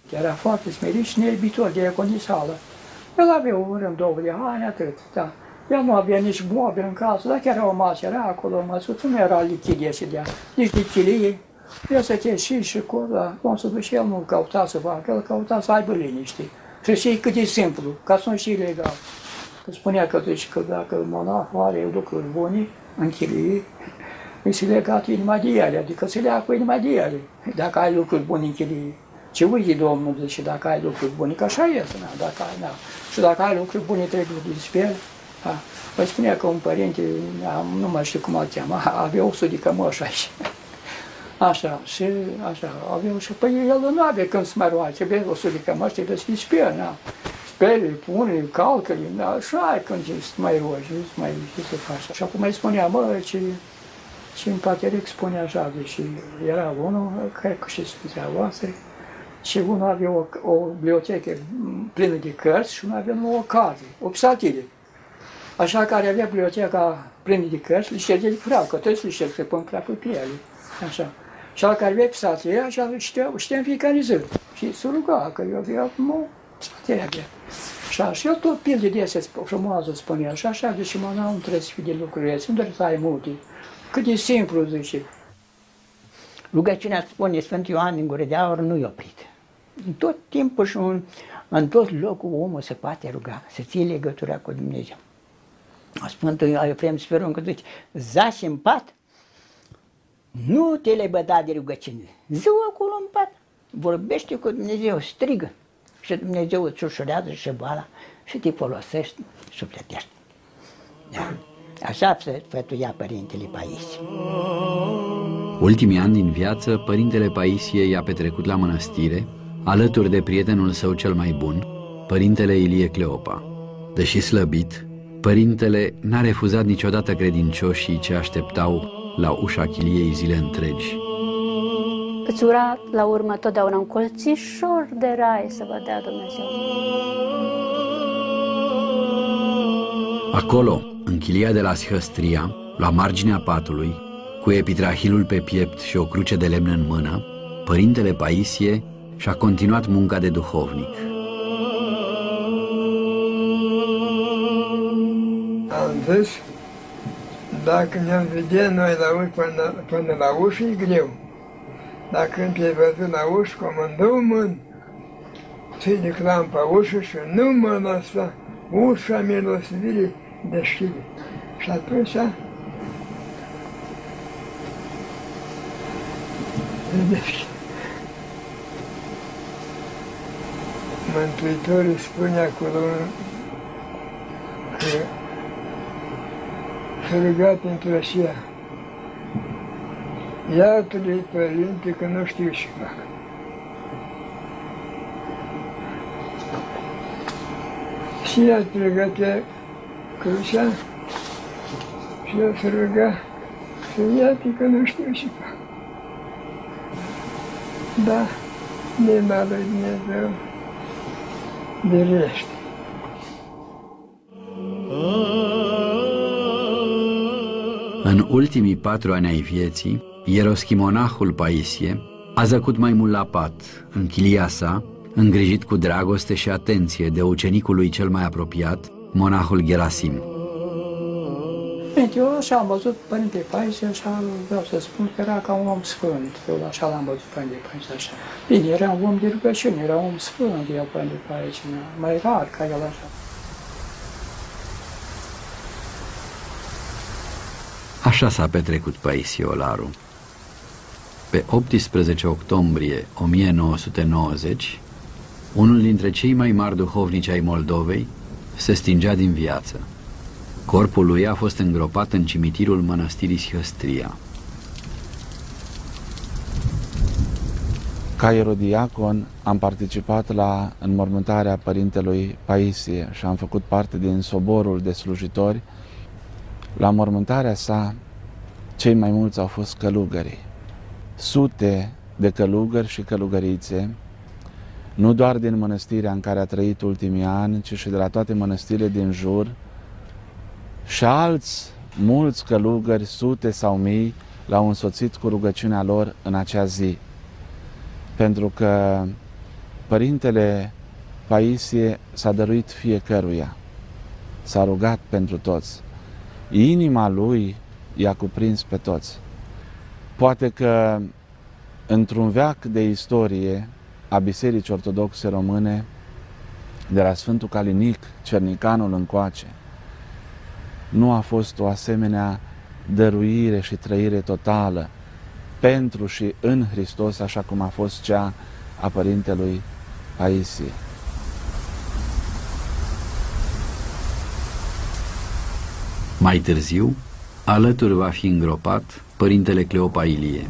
Speaker 1: Era foarte smerit și neibitor de econisală. El avea un rând, două de ani, atât, da. El nu avea nici mobil în casă, dar chiar o masă era acolo, măsuță, nu era lichidie și de nici de chilie. El să și și cu, da, cum să duce, el nu căuta să facă, el căuta să aibă liniște. Și știi cât de simplu, ca să nu știi legal. Că spunea că, deci, că dacă monahul are lucruri bune în chilie, îi se legat inima de ele, adică se leagă cu inima de ele, dacă ai lucruri bune în chilie. Ce uite Domnul, zice, dacă ai lucruri bune, că așa este, na, dacă ai, na. Și dacă ai lucruri bune, trebuie să speli. Da. Păi spunea că un părinte, nu mai știu cum îl cheamă, avea o sudică măș aici. Așa, și așa, avea și, păi el nu avea când să mai roage, trebuie o sudică măș, trebuie să fii speli, na. Speli, pune, calcă da, așa, când să mai rogi, nu mai ce să faci. Și acum mai spunea, mă, ce, și în pateric spune așa, deci era unul, cred că și sfântea voastră, și unul avea o, o bibliotecă plină de cărți și unul avea o carte, o psaltire. Așa care avea biblioteca plină de cărți, le șterge de cureau, că trebuie să le șterge, să pun crapă pe ele. Așa. Și al care avea psaltire, așa știa, știa în fiecare zi. Și se ruga, că eu avea nu, psaltire avea. Așa, și el tot pilde de astea frumoasă spunea, și așa, deci mă, nu trebuie să fie de lucruri astea, nu trebuie să ai multe. Cât de simplu, zice.
Speaker 7: Rugăciunea spune Sfânt Ioan din gură de aur nu-i oprit. În tot timpul și în, în tot locul omul se poate ruga, să ție legătura cu Dumnezeu. Sfântul Efrem Sferul că zice, zași în pat, nu te le băda de rugăciune. Zi acolo în pat, vorbește cu Dumnezeu, strigă. Și Dumnezeu îți ușurează și boala și te folosești sufletești. Da. Așa se fătuia Părintele Paisie.
Speaker 2: Ultimii ani din viață, Părintele Paisie i-a petrecut la mănăstire, alături de prietenul său cel mai bun, Părintele Ilie Cleopa. Deși slăbit, Părintele n-a refuzat niciodată credincioșii ce așteptau la ușa chiliei zile întregi.
Speaker 6: Îți ura la urmă totdeauna un colțișor de rai să vă dea Dumnezeu.
Speaker 2: Acolo, în chilia de la Sihăstria, la marginea patului, cu epitrahilul pe piept și o cruce de lemn în mână, părintele Paisie și-a continuat munca de duhovnic.
Speaker 10: La ușă, e greu. Dacă îmi fi văzut la ușă, comandă mân, ține clampa ușă și nu mă lăsa ușa milostivirii deschide. Și atunci deschide. Mântuitorul spune acolo că s-a rugat pentru așa. Iată-le, Părinte, că nu știu ce fac. Și ea pregătea crucea și el se ruga să iată că
Speaker 2: În ultimii patru ani ai vieții, ieroschimonahul Paisie a zăcut mai mult la pat, în chilia sa, îngrijit cu dragoste și atenție de ucenicul lui cel mai apropiat, monahul Gerasim.
Speaker 1: Eu așa am văzut Părinte Paise, așa vreau să spun că era ca un om sfânt. Eu așa l-am văzut Părinte Paise, așa. Bine, era un om de rugăciune, era un om sfânt, el Părinte Paise, mai rar ca el așa.
Speaker 2: Așa s-a petrecut Paisie Olaru. Pe 18 octombrie 1990, unul dintre cei mai mari duhovnici ai Moldovei se stingea din viață. Corpul lui a fost îngropat în cimitirul mănăstirii Sihăstria.
Speaker 4: Ca erodiacon am participat la înmormântarea părintelui Paisie și am făcut parte din soborul de slujitori. La mormântarea sa, cei mai mulți au fost călugării. Sute de călugări și călugărițe, nu doar din mănăstirea în care a trăit ultimii ani, ci și de la toate mănăstirile din jur, și alți mulți călugări, sute sau mii, l-au însoțit cu rugăciunea lor în acea zi. Pentru că Părintele Paisie s-a dăruit fiecăruia, s-a rugat pentru toți. Inima lui i-a cuprins pe toți. Poate că într-un veac de istorie a Bisericii Ortodoxe Române, de la Sfântul Calinic, Cernicanul încoace, nu a fost o asemenea dăruire și trăire totală pentru și în Hristos, așa cum a fost cea a Părintelui Paisie.
Speaker 2: Mai târziu, alături va fi îngropat Părintele Cleopa Ilie.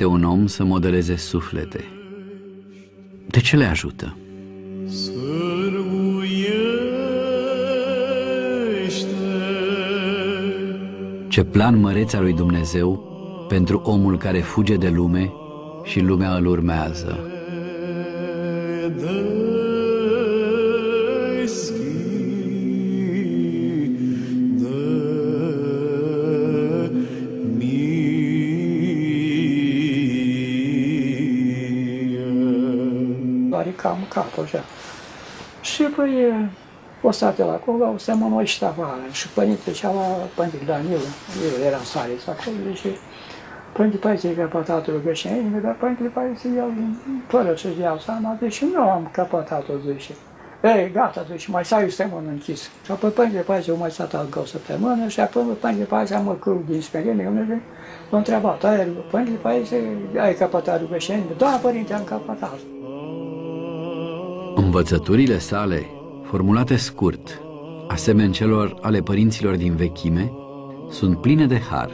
Speaker 2: Poate un om să modeleze suflete? De ce le ajută? Ce plan măreț al lui Dumnezeu pentru omul care fuge de lume și lumea îl urmează.
Speaker 1: Cam capul așa. Și păi, o stat la acolo, o să mă mai și afară. Și părintele ceala, părintele Danil, eu eram sare acolo, și Părintele Paisie că căpătat rugăciune, dar Părintele Paisie, el, fără să-și dea seama, deci nu am căpătat-o, zice. Ei, gata, deci mai stai o săptămână închis. Și apoi Părintele Paisie o mai stat încă o săptămână și apoi Părintele Paisie am măcul din smerenie, Dumnezeu, m-a întrebat, ai, Părintele Paisie, ai căpătat rugăciune? Da, Părinte, am căpătat.
Speaker 2: Învățăturile sale, formulate scurt, asemeni celor ale părinților din vechime, sunt pline de har.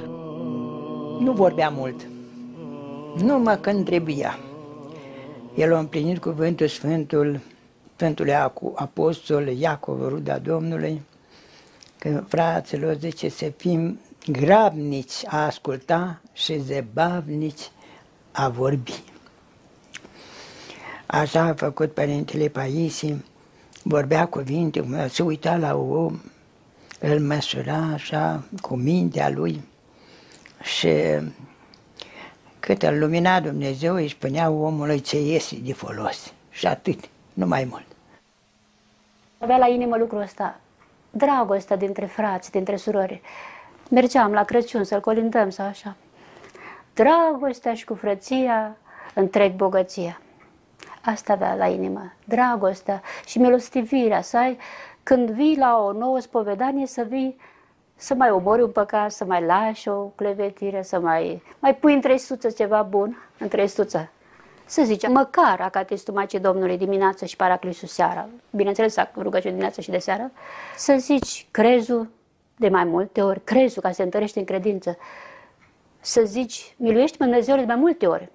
Speaker 7: Nu vorbea mult, numai când trebuia. El a împlinit cuvântul Sfântul, Sfântului Apostol Iacov, ruda Domnului, că fraților zice să fim grabnici a asculta și zebavnici a vorbi. Așa a făcut Părintele Paisie, vorbea cuvinte, se uita la om, îl măsura așa cu mintea lui și cât îl lumina Dumnezeu îi spunea omului ce iese de folos și atât, nu mai mult.
Speaker 6: Avea la inimă lucrul ăsta, dragostea dintre frați, dintre surori. Mergeam la Crăciun să-l colindăm sau așa. Dragostea și cu frăția întreg bogăția. Asta avea la inimă, dragostea și milostivirea să ai, când vii la o nouă spovedanie, să vii să mai omori un păcat, să mai lași o clevetire, să mai, mai pui în trestuță ceva bun, în trestuță. Să zice, măcar acatistul Maicii Domnului dimineață și paraclisul seara, bineînțeles rugăciune dimineață și de seară, să zici crezul de mai multe ori, crezul ca să se întărește în credință, să zici, miluiește Dumnezeu de mai multe ori,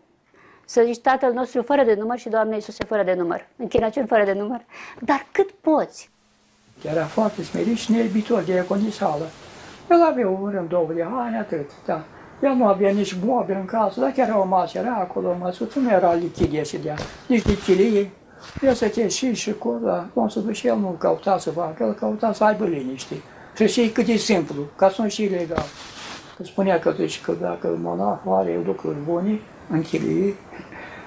Speaker 6: să zici Tatăl nostru fără de număr și Doamne Iisuse fără de număr, închinăciuni fără de număr, dar cât poți.
Speaker 1: Era foarte smerit și neibitor de econisală. El avea un rând, două de ani, atât, da. El nu avea nici mobil în casă, dar chiar o masă era acolo, măsuță, nu era lichidie și de nici de chilie. El să te și și cu, da, cum să duce, el nu căuta să facă, el căuta să aibă liniște. Și știi cât de simplu, ca să nu și legal. Că spunea că, deci, că dacă monahul are lucruri bune în chilie,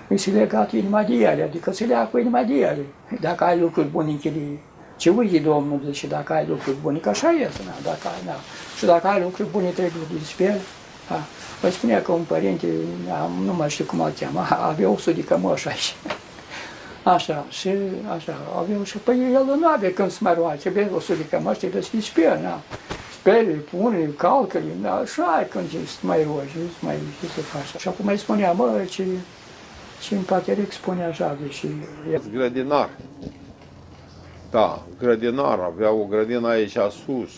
Speaker 1: îi se legat inima de ele, adică se leagă cu inima de ele, dacă ai lucruri bune în chilie. Ce uite Domnul, zice, dacă ai lucruri bune, că așa este, na, dacă ai, na. Și dacă ai lucruri bune, trebuie să speli. Da. Păi spunea că un părinte, nu mai știu cum îl cheamă, avea o de cămăși aici. Așa, și așa, avea și, păi el nu avea când să mai roage, trebuie o de cămăși, trebuie să-i speli, na. Speli, pune, calcă na, așa, când să mai rogi, să mai ce să faci. Și acum mai spunea, mă, ce, și în Pateric spune așa, deși...
Speaker 9: Grădinar. Da, grădinar, avea o grădină aici sus,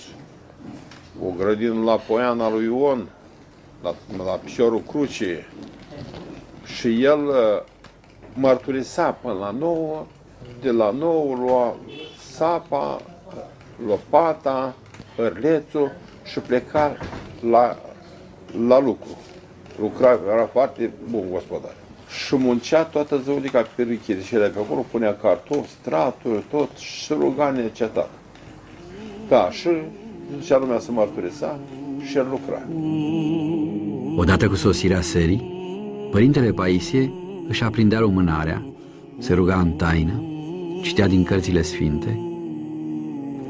Speaker 9: o grădină la Poiana lui Ion, la, la piciorul crucii. Și el uh, mărturisea până la nouă, de la nouă lua sapa, lopata, hărlețul și pleca la, la lucru. Lucra, era foarte bun gospodar și muncea toată zăulica perichii și de pe acolo punea cartofi, straturi, tot și ruga necetat. Da, și zicea lumea să mărturisa și el lucra.
Speaker 2: Odată cu sosirea serii, părintele Paisie își aprindea lumânarea, se ruga în taină, citea din cărțile sfinte.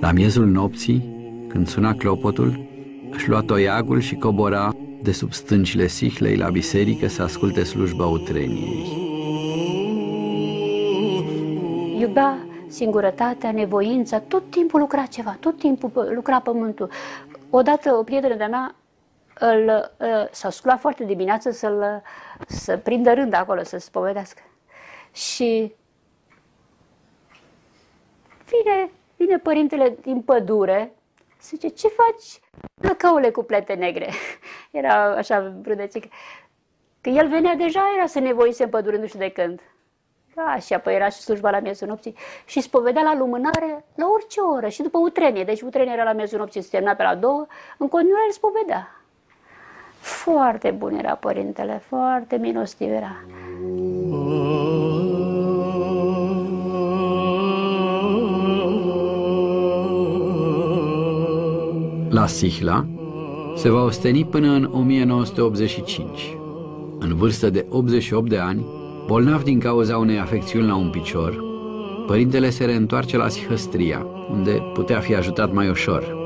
Speaker 2: La miezul nopții, când suna clopotul, își lua toiagul și cobora de sub stâncile sihlei la biserică să asculte slujba utreniei.
Speaker 6: Iubea singurătatea, nevoința, tot timpul lucra ceva, tot timpul lucra pământul. Odată o prietenă de-a mea îl, ă, s-a sculat foarte dimineață să-l, să prindă rând acolo, să se povedească. Și vine, vine părintele din pădure, zice, ce faci Plăcăule cu plete negre. Era așa brudățică. Că el venea deja, era să nevoise în pădure, nu știu de când. Da, și apoi era și slujba la miezul nopții și spovedea la lumânare la orice oră și după utrenie. Deci utrenie era la miezul nopții, se termina pe la două, în continuare îl spovedea. Foarte bun era părintele, foarte milostiv era.
Speaker 2: La Sihla se va osteni până în 1985. În vârstă de 88 de ani, bolnav din cauza unei afecțiuni la un picior, părintele se reîntoarce la Sihăstria, unde putea fi ajutat mai ușor.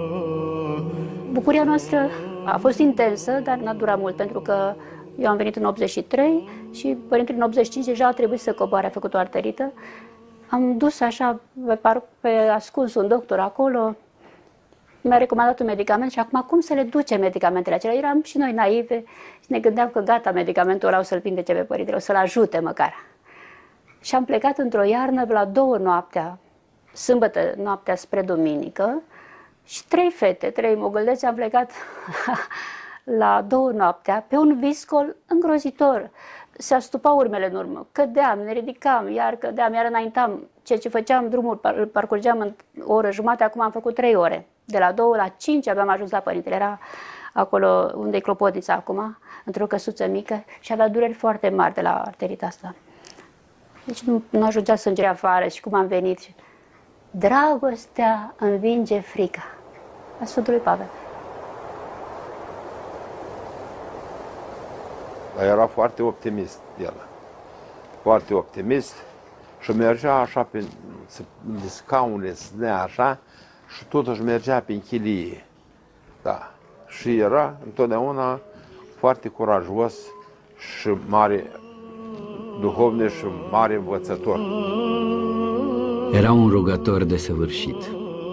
Speaker 6: Bucuria noastră a fost intensă, dar n-a durat mult, pentru că eu am venit în 83 și părintele în 85 deja a trebuit să coboare, a făcut o arterită. Am dus așa pe, pe ascuns un doctor acolo, mi-a recomandat un medicament și acum cum să le duce medicamentele acelea? Eram și noi naive și ne gândeam că gata, medicamentul ăla o să-l vindece pe părintele, o să-l ajute măcar. Și am plecat într-o iarnă la două noaptea, sâmbătă noaptea spre duminică, și trei fete, trei mogăldețe, am plecat la două noaptea pe un viscol îngrozitor. Se astupau urmele în urmă. Cădeam, ne ridicam, iar cădeam, iar înaintam. Ceea ce făceam drumul, îl parcurgeam în o oră jumate, acum am făcut trei ore. De la 2 la 5 aveam ajuns la părintele. Era acolo unde e clopotnița acum, într-o căsuță mică și avea dureri foarte mari de la arterita asta. Deci nu, nu ajungea sângele afară și cum am venit. Dragostea învinge frica. A Sfântului Pavel.
Speaker 9: Era foarte optimist el. Foarte optimist și mergea așa pe scaune, snea așa și totuși mergea pe chilie. Da. Și era întotdeauna foarte curajos și mare duhovnic și mare învățător.
Speaker 2: Era un rugător desăvârșit.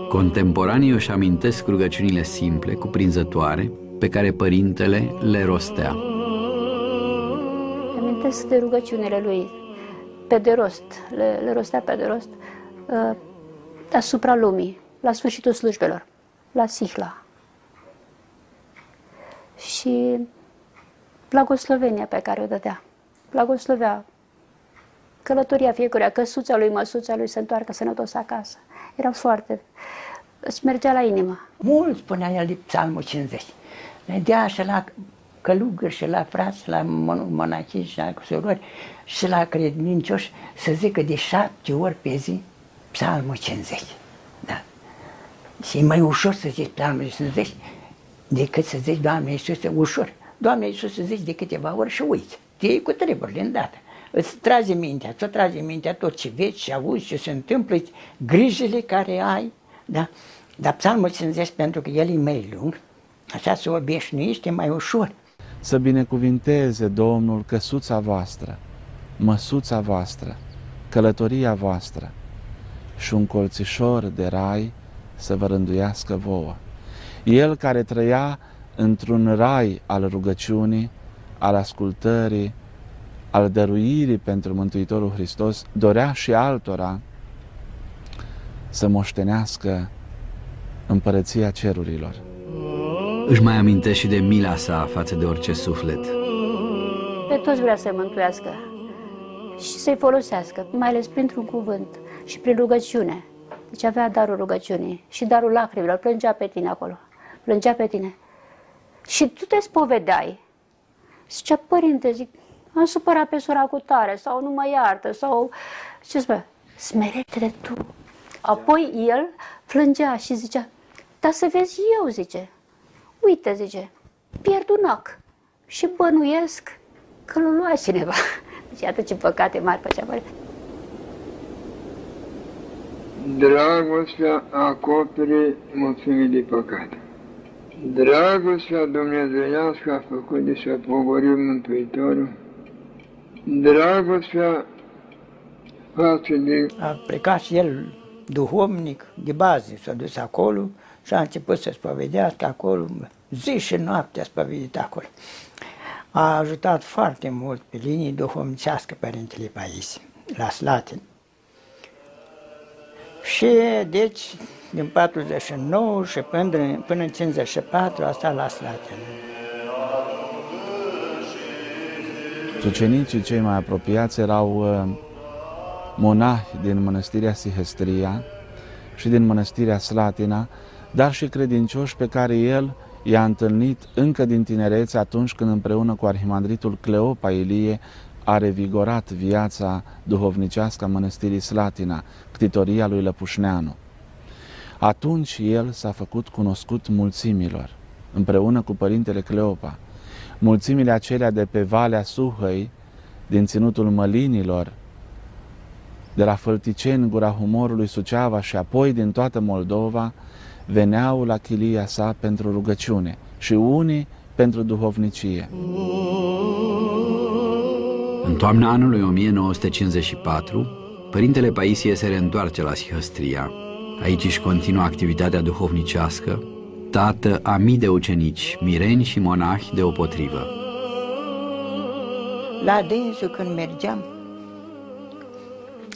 Speaker 2: Contemporanii își amintesc rugăciunile simple, cuprinzătoare, pe care părintele le rostea.
Speaker 6: Amintesc de rugăciunile lui, pe de rost, le, le rostea pe de rost, uh, asupra lumii, la sfârșitul slujbelor, la Sihla. Și blagoslovenia pe care o dădea. Blagoslovea călătoria fiecăruia, căsuța lui, măsuța lui să întoarcă sănătos acasă. Era foarte... îți mergea la inimă.
Speaker 7: Mult spunea el de psalmul 50. Ne dea și la călugări și la frați, și la mon- monachi și la surori și la credincioși să zică de șapte ori pe zi psalmul 50. Da. Și e mai ușor să zici psalmul 50 decât să zici Doamne Iisuse, ușor. Doamne Iisuse zici de câteva ori și uiți. Te iei cu treburile îndată. Îți trage mintea, ți-o trage mintea tot ce vezi, ce auzi, ce se întâmplă, grijile care ai, da? Dar psalmul 50, pentru că el e mai lung, așa se obișnuiește mai ușor.
Speaker 4: Să binecuvinteze Domnul căsuța voastră, măsuța voastră, călătoria voastră și un colțișor de rai să vă rânduiască vouă. El care trăia într-un rai al rugăciunii, al ascultării, al dăruirii pentru Mântuitorul Hristos, dorea și altora să moștenească împărăția cerurilor.
Speaker 2: Își mai amintește și de mila sa față de orice suflet.
Speaker 6: Pe toți vrea să-i mântuiască și să-i folosească, mai ales printr-un cuvânt și prin rugăciune. Deci avea darul rugăciunii și darul lacrimilor, plângea pe tine acolo, plângea pe tine. Și tu te spovedeai. Zicea, părinte, zic, am supărat pe sora cu tare sau nu mă iartă sau ce spune, smerete-te tu. Apoi el plângea și zicea, dar să vezi eu, zice, uite, zice, pierd un ac și bănuiesc că l-a luat cineva. Deci iată ce păcate mari făcea părinte.
Speaker 10: Dragostea acopere mulțimii de păcate. Dragostea dumnezeiască a făcut de să pogorim Mântuitorul. Dragostea față de
Speaker 7: A plecat și el duhovnic de bază, s-a dus acolo și a început să spovedească acolo, zi și noapte a spovedit acolo. A ajutat foarte mult pe linii duhovnicească Părintele Paisie, la Slatin. Și deci, din 49 și până, până în 54 a stat la Slatin.
Speaker 4: Ucenicii cei mai apropiați erau uh, monahi din mănăstirea Sihestria și din mănăstirea Slatina, dar și credincioși pe care el i-a întâlnit încă din tinerețe atunci când împreună cu arhimandritul Cleopa Ilie a revigorat viața duhovnicească a mănăstirii Slatina, ctitoria lui Lăpușneanu. Atunci el s-a făcut cunoscut mulțimilor, împreună cu părintele Cleopa. Mulțimile acelea de pe Valea Suhăi, din ținutul Mălinilor, de la Fălticeni, Gura Humorului, Suceava și apoi din toată Moldova, veneau la chilia sa pentru rugăciune și unii pentru duhovnicie.
Speaker 2: În toamna anului 1954, Părintele Paisie se reîntoarce la Sihăstria. Aici își continuă activitatea duhovnicească, tată a mii de ucenici, mireni și monahi deopotrivă.
Speaker 7: La dânsul când mergeam,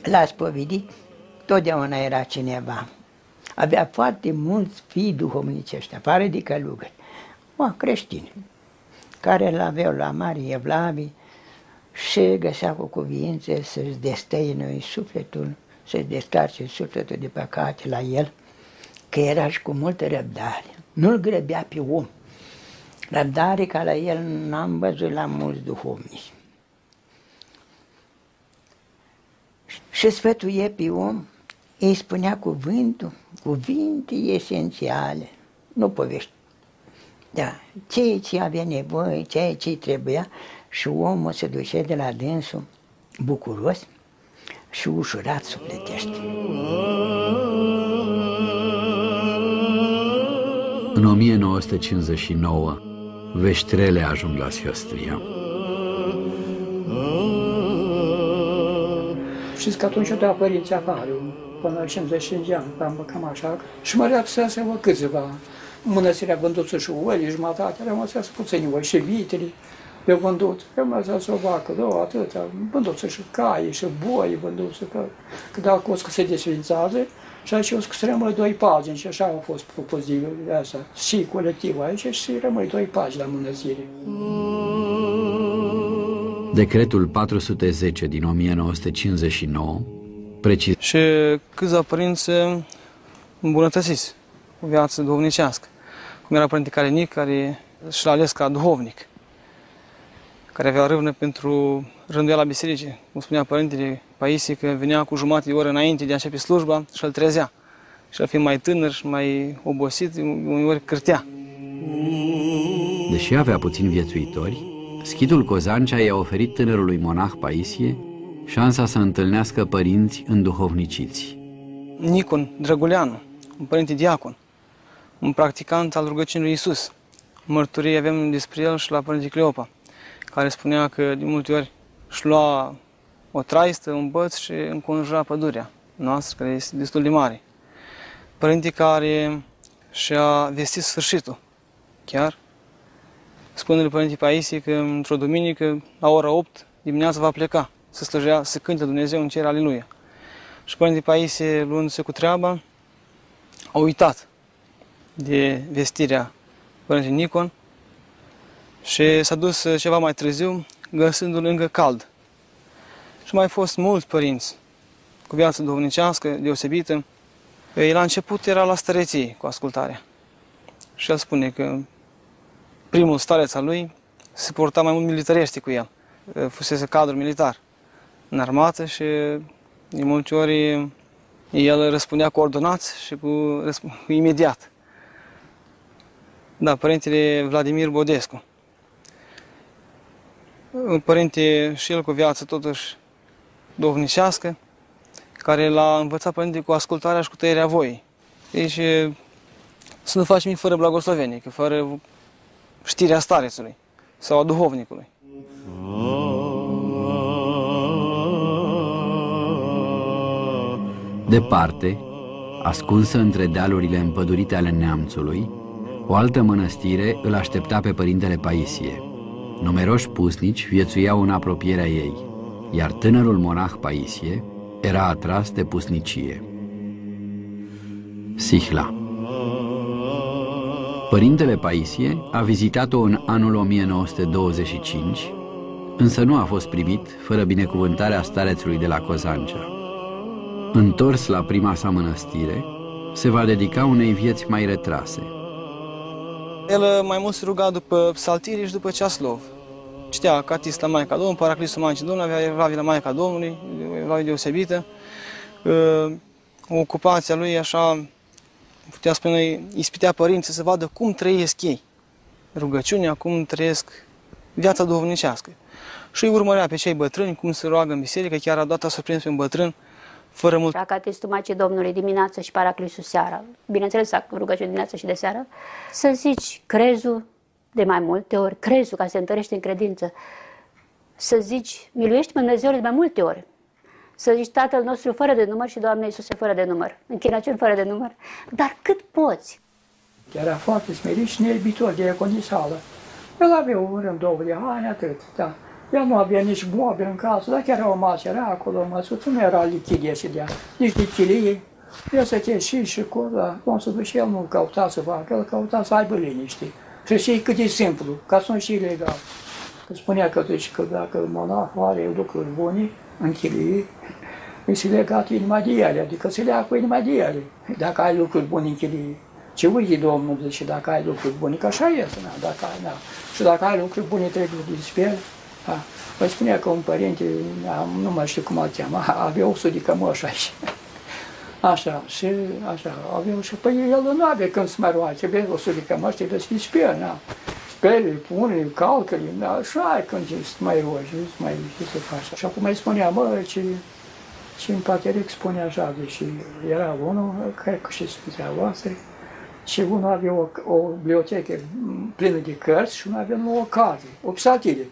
Speaker 7: la spovedit, totdeauna era cineva. Avea foarte mulți fii duhovnicești, afară de călugări, o, creștini, care îl aveau la mari evlavii și găsea cu cuvințe să-și destăinui sufletul, să-și descarce sufletul de păcate la el, că era și cu multă răbdare. Nu-l grăbea pe om. Răbdare ca la el n-am văzut la mulți duhovnici. Și sfătuie pe om, îi spunea cuvântul, cuvinte esențiale, nu povești. Da, ceea ce avea nevoie, ceea ce trebuia și omul se duce de la dânsul bucuros și ușurat sufletește.
Speaker 2: În 1959, veștrele ajung la Sihăstria.
Speaker 1: Știți că atunci dea părinții afară, până la 55 de ani, cam, cam așa, și mă reapsese vă câțiva. Mănăstirea vândut și oi, jumătate, rămăsese puțini oi și vitele, le vândut, rămăsese o vacă, două, atâtea, vândut și cai și boi, vândut că, că dacă o să se desfințează, și aici o să rămâne doi pagini și așa a fost propus de asta, și colectiv aici și rămâne doi pagini la mănăstire.
Speaker 2: Decretul 410 din 1959 precis
Speaker 3: Și câțiva părinți îmbunătățiți cu viață duhovnicească. Cum era Părinte Calinic, care și l-a ales ca duhovnic, care avea râvnă pentru rânduiala bisericii. Cum spunea Părintele Paisie, că venea cu jumătate de oră înainte de a începe slujba și îl trezea. Și al fi mai tânăr și mai obosit, uneori cârtea.
Speaker 2: Deși avea puțini viețuitori, schidul Cozancea i-a oferit tânărului monah Paisie șansa să întâlnească părinți înduhovniciți.
Speaker 3: Nicon Drăguleanu, un părinte diacon, un practicant al rugăciunii lui Isus. Mărturii avem despre el și la Părinte Cleopa, care spunea că de multe ori își lua o traistă, un băț și înconjura pădurea noastră, care este destul de mare. Părinte care și-a vestit sfârșitul, chiar. Spune lui Părinte Paisie că într-o duminică, la ora 8 dimineața, va pleca să slăjea, să cânte Dumnezeu în cer, aleluia. Și Părinte Paisie, luându-se cu treaba, a uitat de vestirea Părinte Nicon și s-a dus ceva mai târziu, găsându-l încă cald. Și mai fost mulți părinți cu viață duhovnicească deosebită. El la început era la stăreție cu ascultarea. Și el spune că primul stareț al lui se porta mai mult militarește cu el. Fusese cadru militar în armată și de multe ori el răspundea cu ordonați și cu, cu imediat. Da, părintele Vladimir Bodescu. Un părinte și el cu viață totuși dovnicească, care l-a învățat părinte cu ascultarea și cu tăierea voii. Deci să nu faci nimic fără blagoslovenie, că fără știrea starețului sau a duhovnicului.
Speaker 2: Departe, ascunsă între dealurile împădurite ale neamțului, o altă mănăstire îl aștepta pe părintele Paisie. Numeroși pusnici viețuiau în apropierea ei, iar tânărul monah Paisie era atras de pusnicie. Sihla Părintele Paisie a vizitat-o în anul 1925, însă nu a fost primit fără binecuvântarea starețului de la Cozancea. Întors la prima sa mănăstire, se va dedica unei vieți mai retrase.
Speaker 3: El mai mult se ruga după psaltirii și după ceaslov. Citea catist la Maica Domnului, Paraclisul Maicii Domnului, avea evlavii la Maica Domnului, evlavii deosebită. Ocupația lui, așa, putea spune, ispitea părinții să vadă cum trăiesc ei. Rugăciunea, cum trăiesc viața duhovnicească. Și îi urmărea pe cei bătrâni, cum se roagă în biserică, chiar a dat a surprins pe un bătrân, fără mult.
Speaker 6: Acatistul Maicii Domnului dimineața și Paraclisul seara, bineînțeles rugăciune dimineața și de seară, să zici crezul de mai multe ori, crezul ca să se întărește în credință, să zici miluiește Dumnezeu de mai multe ori, să zici Tatăl nostru fără de număr și Doamne Iisuse fără de număr, închinăciuni fără de număr, dar cât poți.
Speaker 1: Era foarte smerit și neibitor de econisală. El avea un rând, două de haine, atât, da. El nu avea nici mobil în casă, dar chiar o masă era acolo, măsuță, nu era lichidie și dea, nici de chilie. El să te și și cu, da, cum să duce, el nu căuta să facă, el căuta să aibă liniște. Și știi cât de simplu, ca să nu și ilegal. Că spunea că, deci, că dacă monahul are lucruri bune în chilie, îi se legat inima de ele, adică se leagă cu inima de ele, dacă ai lucruri bune în chilie. Ce uite Domnul zice, dacă ai lucruri bune, că așa este, na, dacă ai, na. Și dacă ai lucruri bune, trebuie de el. Da. Păi spunea că un părinte, nu mai știu cum îl cheamă, avea o de cămăși aici. Așa, și așa, aveau și, păi el nu avea când să mai roage, bine, o sută de cămăși, trebuie să fii sper, na. Spere, pune, calcă da, așa, când să mai rogi, să mai ce să faci. Și acum mai spunea, mă, ce, și în pateric spune așa, deci era unul, cred că și spunea voastră, și unul avea o, o bibliotecă plină de cărți și unul avea o carte, o psaltire.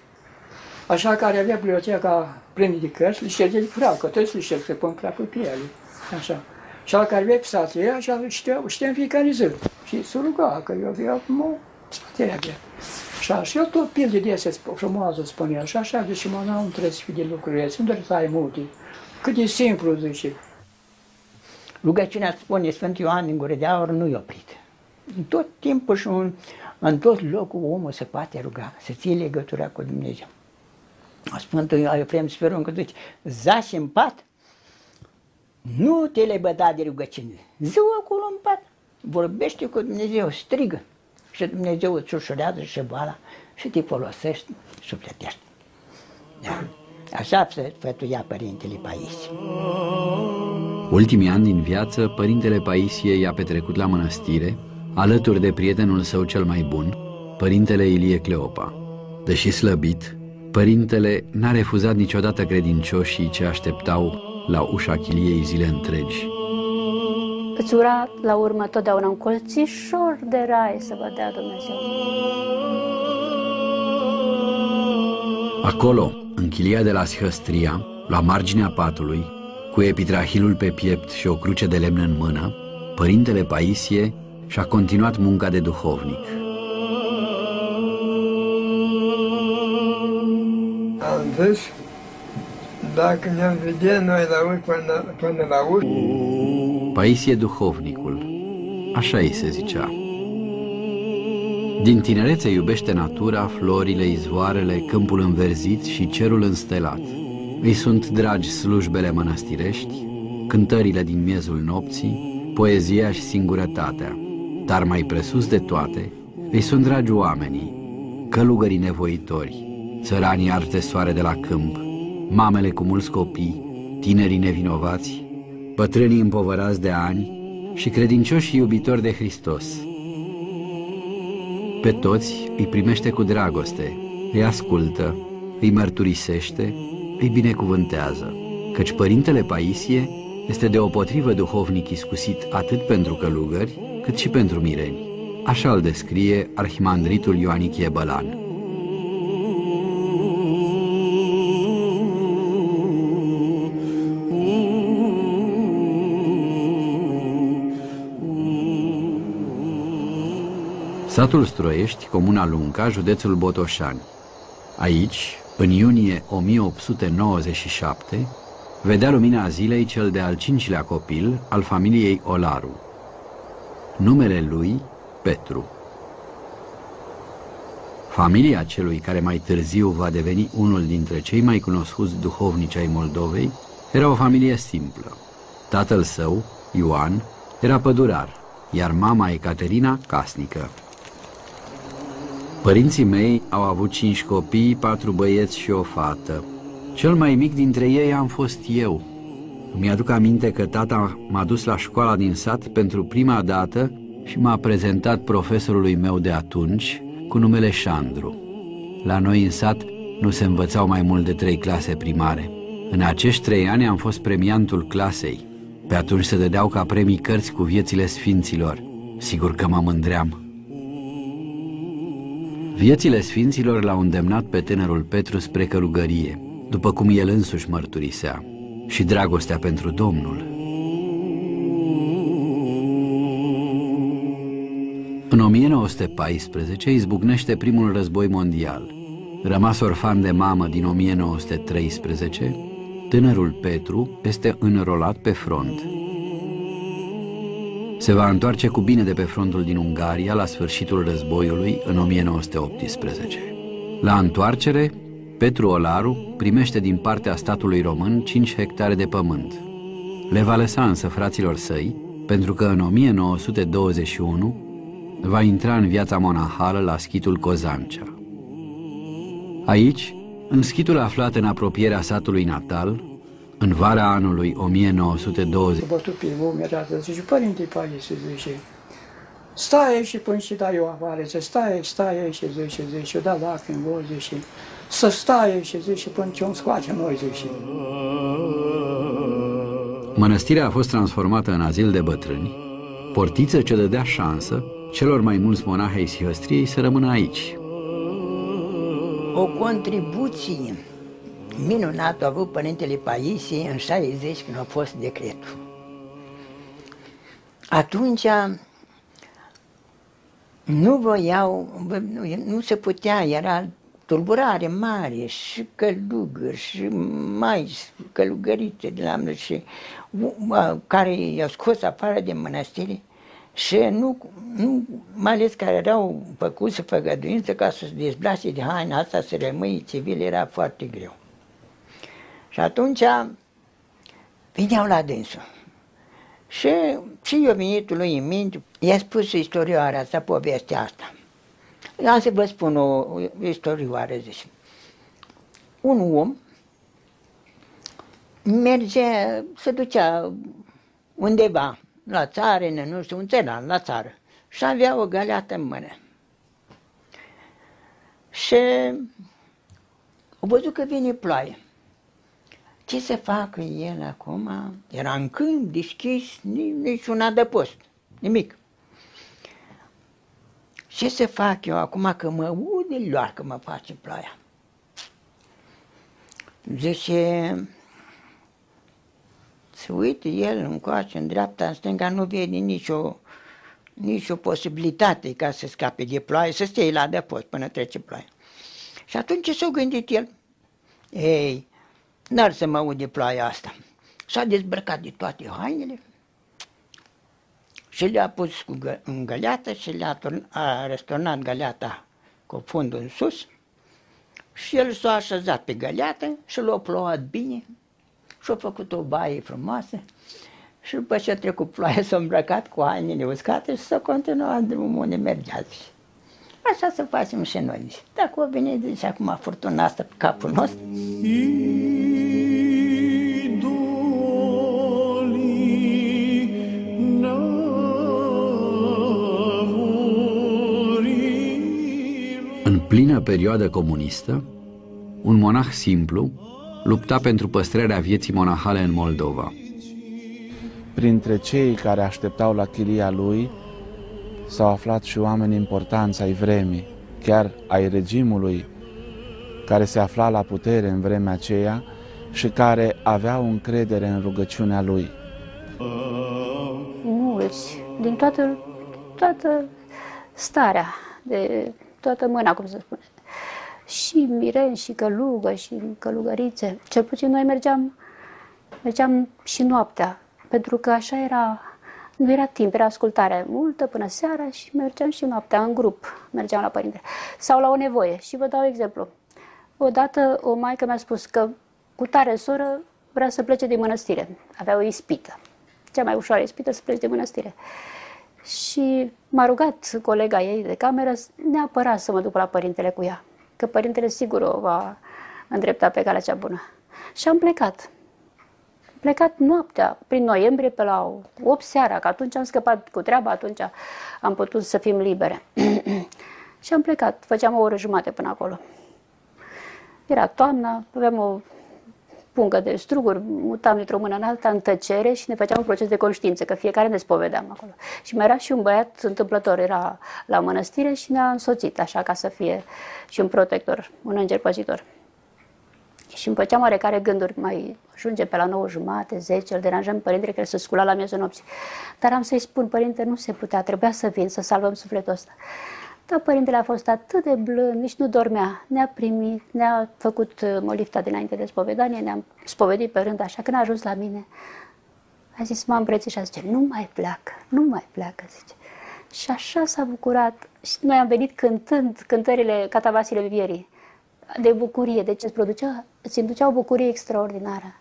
Speaker 1: Așa care avea biblioteca plină de cărți, le șterge de praf, că toți le șterg, se pun praful pe ele. Așa. Și al care avea psaltire, așa știa, știa în fiecare zi. Și se ruga, că eu avea nu, psaltire avea. Așa, și el tot pilde de astea frumoasă spunea, și așa, deci mă, nu trebuie să fie de lucruri, nu trebuie să ai multe. Cât de simplu, zice.
Speaker 7: Rugăciunea spune Sfântul Ioan din Gură de Aur nu-i oprit. În tot timpul și în, în tot locul omul se poate ruga, să ție legătura cu Dumnezeu. Sfântul Efrem Sferon că zice, zași în pat, nu te le băda de rugăciune. Ziua acolo în pat, vorbește cu Dumnezeu, strigă. Și Dumnezeu îți ușurează și boala și te folosești sufletești. Da. Așa sfătuia Părintele Paisie.
Speaker 2: Ultimii ani din viață, Părintele Paisie i-a petrecut la mănăstire, alături de prietenul său cel mai bun, Părintele Ilie Cleopa. Deși slăbit, Părintele n-a refuzat niciodată credincioșii ce așteptau la ușa chiliei zile întregi.
Speaker 6: Îți ura la urmă totdeauna un colțișor de rai să vă dea Dumnezeu.
Speaker 2: Acolo, în chilia de la Sihăstria, la marginea patului, cu epitrahilul pe piept și o cruce de lemn în mână, părintele Paisie și-a continuat munca de duhovnic.
Speaker 10: Am zis, dacă ne-am vedea noi la urmă până, până la urmă,
Speaker 2: Paisie duhovnicul, așa îi se zicea. Din tinerețe iubește natura, florile, izvoarele, câmpul înverzit și cerul înstelat. Îi sunt dragi slujbele mănăstirești, cântările din miezul nopții, poezia și singurătatea, dar mai presus de toate, îi sunt dragi oamenii, călugării nevoitori, țăranii artesoare de la câmp, mamele cu mulți copii, tinerii nevinovați, bătrânii împovărați de ani și credincioși iubitori de Hristos. Pe toți îi primește cu dragoste, îi ascultă, îi mărturisește, îi binecuvântează, căci Părintele Paisie este deopotrivă duhovnic iscusit atât pentru călugări, cât și pentru mireni. Așa îl descrie arhimandritul Ioanichie Bălan. Satul Stroiești, comuna Lunca, județul Botoșani. Aici, în iunie 1897, vedea lumina zilei cel de-al cincilea copil al familiei Olaru. Numele lui Petru. Familia celui care mai târziu va deveni unul dintre cei mai cunoscuți duhovnici ai Moldovei era o familie simplă. Tatăl său, Ioan, era pădurar, iar mama Ecaterina casnică. Părinții mei au avut cinci copii, patru băieți și o fată. Cel mai mic dintre ei am fost eu. Îmi aduc aminte că tata m-a dus la școala din sat pentru prima dată și m-a prezentat profesorului meu de atunci cu numele Șandru. La noi în sat nu se învățau mai mult de trei clase primare. În acești trei ani am fost premiantul clasei. Pe atunci se dădeau ca premii cărți cu viețile sfinților. Sigur că mă mândream. Viețile sfinților l-au îndemnat pe tânărul Petru spre călugărie, după cum el însuși mărturisea, și dragostea pentru Domnul. În 1914 izbucnește primul război mondial. Rămas orfan de mamă din 1913, tânărul Petru este înrolat pe front. Se va întoarce cu bine de pe frontul din Ungaria la sfârșitul războiului în 1918. La întoarcere, Petru Olaru primește din partea statului român 5 hectare de pământ. Le va lăsa însă fraților săi, pentru că în 1921 va intra în viața monahală la schitul Cozancea. Aici, în schitul aflat în apropierea satului natal, în vara anului 1920...
Speaker 1: Bătut pe umerează, zice, părinte Paisie, zice, stai aici și până și dai eu afară, zice, stai aici, stai aici, zice, zice, eu da lacrimi, voi, zice, să stai aici, zice, până ce o scoate noi, zice.
Speaker 2: Mănăstirea a fost transformată în azil de bătrâni, portiță ce dădea șansă celor mai mulți monahi ai Sihăstriei să rămână aici.
Speaker 7: O contribuție minunată a avut Părintele Paisie în 60 când a fost decretul. Atunci nu voiau, nu, nu se putea, era tulburare mare și călugări și mai călugărițe de la și care i-au scos afară de mănăstire și nu, nu, mai ales care erau făcuți făgăduință ca să se dezbrace de haina asta, să rămâi civil, era foarte greu. Și atunci veneau la dânsul. Și, și eu venit lui în minte, i-a spus istorioarea asta, povestea asta. Am să vă spun o, o istorioare, zice. Un om merge, se ducea undeva, la țară, nu știu, un țăran, la țară, și avea o găleată în mână. Și au văzut că vine ploaie. Ce să facă el acum? Era în câmp, deschis, nici un adăpost, nimic. Ce să fac eu acum că mă ude luar că mă face ploaia? Zice, se uite el încoace, în dreapta, în stânga, nu vede nicio, nicio posibilitate ca să scape de ploaie, să stea la adăpost până trece ploaia. Și atunci ce s-a gândit el? Ei, n-ar să mă aude ploaia asta. S-a dezbrăcat de toate hainele și le-a pus cu gă- în găleată și le-a turn- a răsturnat găleata cu fundul în sus și el s-a așezat pe găleată și l-a plouat bine și-a făcut o baie frumoasă și după ce a trecut ploaia s-a îmbrăcat cu hainele uscate și s-a continuat drumul unde mergea. Zice. Așa să facem și noi. Zice. Dacă o vine, zice, acum furtuna asta pe capul nostru,
Speaker 2: În plină perioadă comunistă, un monah simplu lupta pentru păstrarea vieții monahale în Moldova.
Speaker 4: Printre cei care așteptau la chilia lui s-au aflat și oameni importanți ai vremii, chiar ai regimului care se afla la putere în vremea aceea și care aveau încredere în rugăciunea lui.
Speaker 6: mulți, din toată, toată starea, de toată mâna, cum se spune. Și mireni, și călugă, și călugărițe. Cel puțin noi mergeam, mergeam și noaptea, pentru că așa era, nu era timp, era ascultare multă până seara și mergeam și noaptea în grup, mergeam la părinte. Sau la o nevoie. Și vă dau exemplu. Odată o maică mi-a spus că cu tare soră vrea să plece din mănăstire. Avea o ispită. Cea mai ușoară ispită să plece din mănăstire. Și m-a rugat colega ei de cameră neapărat să mă duc la părintele cu ea. Că părintele sigur o va îndrepta pe calea cea bună. Și am plecat. Am plecat noaptea, prin noiembrie, pe la 8 seara, că atunci am scăpat cu treaba, atunci am putut să fim libere. și am plecat, făceam o oră jumate până acolo. Era toamna, aveam o pungă de struguri, mutam dintr-o mână în alta în tăcere și ne făceam un proces de conștiință, că fiecare ne spovedeam acolo. Și mai era și un băiat întâmplător, era la mănăstire și ne-a însoțit, așa ca să fie și un protector, un înger păzitor. Și îmi făceam oarecare gânduri, mai ajunge pe la 9 jumate, 10, îl deranjăm părintele care se scula la miezul nopții. Dar am să-i spun, părinte, nu se putea, trebuia să vin, să salvăm sufletul ăsta. Dar părintele a fost atât de blând, nici nu dormea. Ne-a primit, ne-a făcut uh, molifta dinainte de spovedanie, ne-am spovedit pe rând așa. Când a ajuns la mine, a zis, m-am îmbrățișat, zice, nu mai pleacă, nu mai pleacă, zice. Și așa s-a bucurat. Și noi am venit cântând cântările Cata Vasile Vierii, de bucurie, deci îți, producea, îți inducea o bucurie extraordinară.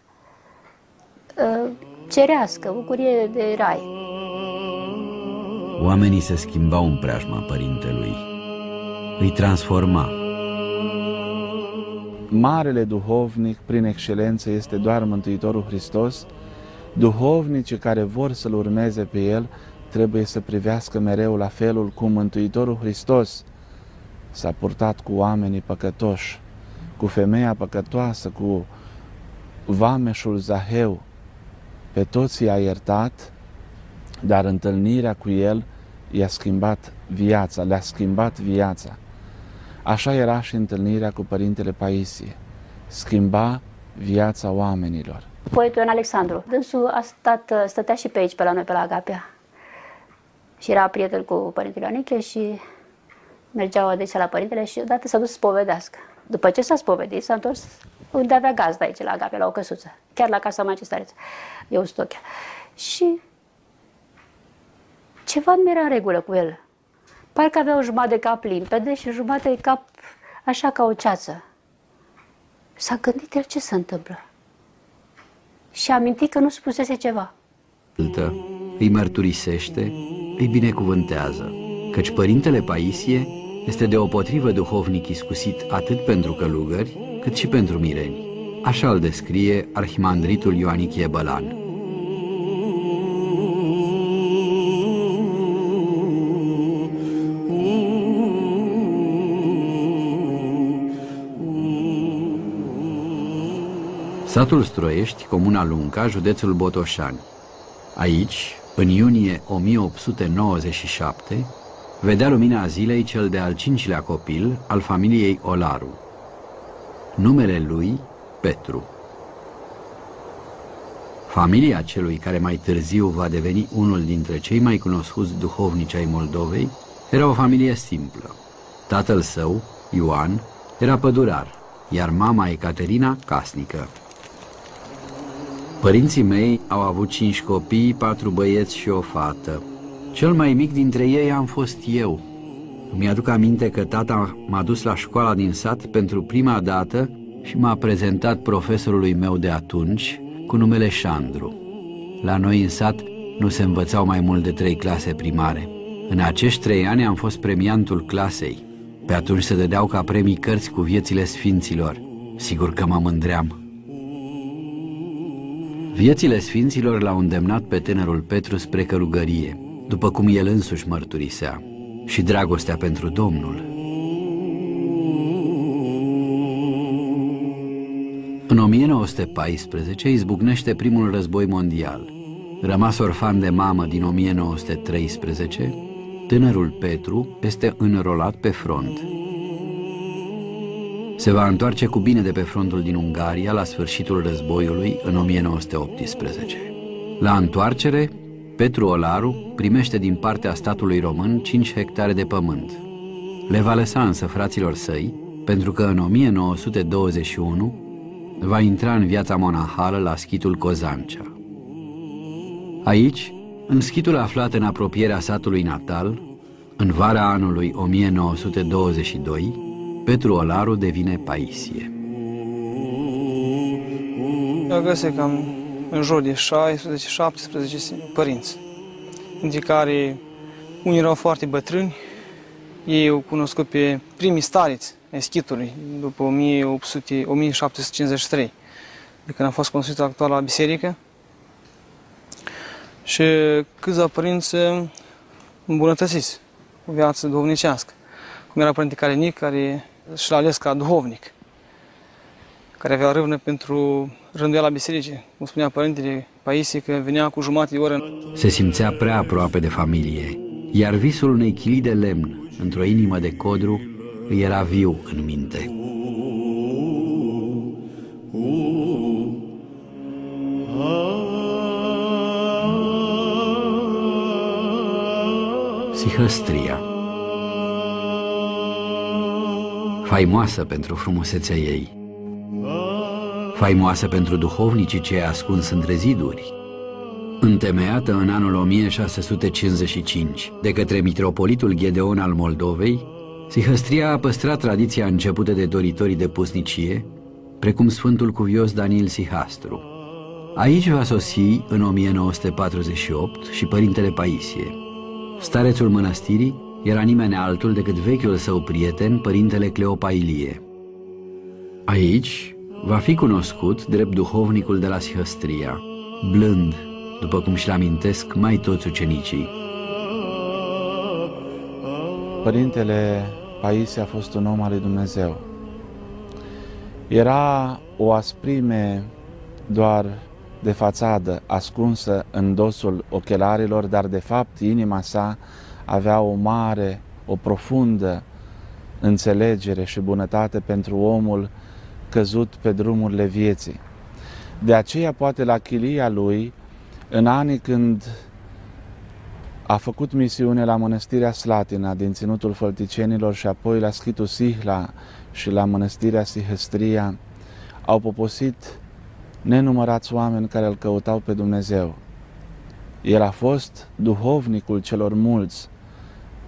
Speaker 6: Uh, Cerească, bucurie de rai.
Speaker 2: Oamenii se schimbau în preajma părintelui. Îi transforma.
Speaker 4: Marele duhovnic, prin excelență, este doar Mântuitorul Hristos. Duhovnicii care vor să-L urmeze pe El trebuie să privească mereu la felul cum Mântuitorul Hristos s-a purtat cu oamenii păcătoși, cu femeia păcătoasă, cu vameșul Zaheu. Pe toți i-a iertat, dar întâlnirea cu el i-a schimbat viața, le-a schimbat viața. Așa era și întâlnirea cu Părintele Paisie. Schimba viața oamenilor.
Speaker 6: Poetul Ion Alexandru. Dânsul a stat, stătea și pe aici, pe la noi, pe la Agapea. Și era prieten cu Părintele Ioaniche și mergeau adesea la Părintele și odată s-a dus să spovedească. După ce s-a spovedit, s-a întors unde avea gazda aici, la Agapea, la o căsuță. Chiar la casa Magistareț, Eustochia. Și ceva nu era în regulă cu el. Parcă avea o jumătate de cap limpede și o jumătate de cap așa ca o ceață. S-a gândit el ce se întâmplă. Și a amintit că nu spusese ceva.
Speaker 2: Altă, îi mărturisește, îi binecuvântează, căci Părintele Paisie este deopotrivă duhovnic iscusit atât pentru călugări, cât și pentru mireni. Așa îl descrie arhimandritul Ioanichie Bălan. Satul Stroiești, comuna Lunca, județul Botoșani. Aici, în iunie 1897, vedea lumina zilei cel de-al cincilea copil al familiei Olaru. Numele lui Petru. Familia celui care mai târziu va deveni unul dintre cei mai cunoscuți duhovnici ai Moldovei era o familie simplă. Tatăl său, Ioan, era pădurar, iar mama Ecaterina casnică. Părinții mei au avut cinci copii, patru băieți și o fată. Cel mai mic dintre ei am fost eu. Îmi aduc aminte că tata m-a dus la școala din sat pentru prima dată și m-a prezentat profesorului meu de atunci cu numele Șandru. La noi în sat nu se învățau mai mult de trei clase primare. În acești trei ani am fost premiantul clasei. Pe atunci se dădeau ca premii cărți cu viețile sfinților. Sigur că mă mândream. Viețile sfinților l-au îndemnat pe tânărul Petru spre călugărie, după cum el însuși mărturisea, și dragostea pentru Domnul. În 1914 izbucnește primul război mondial. Rămas orfan de mamă din 1913, tânărul Petru este înrolat pe front. Se va întoarce cu bine de pe frontul din Ungaria la sfârșitul războiului în 1918. La întoarcere, Petru Olaru primește din partea statului român 5 hectare de pământ. Le va lăsa însă fraților săi, pentru că în 1921 va intra în viața monahală la schitul Cozancea. Aici, în schitul aflat în apropierea satului natal, în vara anului 1922, Petru Olaru devine Paisie.
Speaker 3: Eu găsesc cam în jur de 16-17 părinți, dintre care unii erau foarte bătrâni, ei au cunoscut pe primii stariți ai schitului după 1800, 1753, de când a fost construită actuala biserică. Și câțiva părinți îmbunătățiți cu viață duhovnicească. Cum era Părinte Calenic, care și l-a ales ca duhovnic, care avea râvnă pentru rânduiala bisericii. Cum spunea Părintele Paisie, că venea cu jumătate de oră.
Speaker 2: Se simțea prea aproape de familie, iar visul unei chilii de lemn, într-o inimă de codru, îi era viu în minte. Sihăstria faimoasă pentru frumusețea ei, faimoasă pentru duhovnicii ce a ascuns între ziduri, întemeiată în anul 1655 de către mitropolitul Ghedeon al Moldovei, Sihăstria a păstrat tradiția începută de doritorii de pusnicie, precum Sfântul Cuvios Daniel Sihastru. Aici va sosi în 1948 și Părintele Paisie. Starețul mănăstirii era nimeni altul decât vechiul său prieten, părintele Cleopa Ilie. Aici va fi cunoscut drept duhovnicul de la Sihăstria, blând, după cum și-l amintesc mai toți ucenicii.
Speaker 4: Părintele Paisie a fost un om al lui Dumnezeu. Era o asprime doar de fațadă, ascunsă în dosul ochelarilor, dar de fapt inima sa avea o mare, o profundă înțelegere și bunătate pentru omul căzut pe drumurile vieții. De aceea, poate la chilia lui, în anii când a făcut misiune la Mănăstirea Slatina din Ținutul Fălticenilor și apoi la Schitul Sihla și la Mănăstirea Sihăstria, au poposit nenumărați oameni care îl căutau pe Dumnezeu. El a fost duhovnicul celor mulți,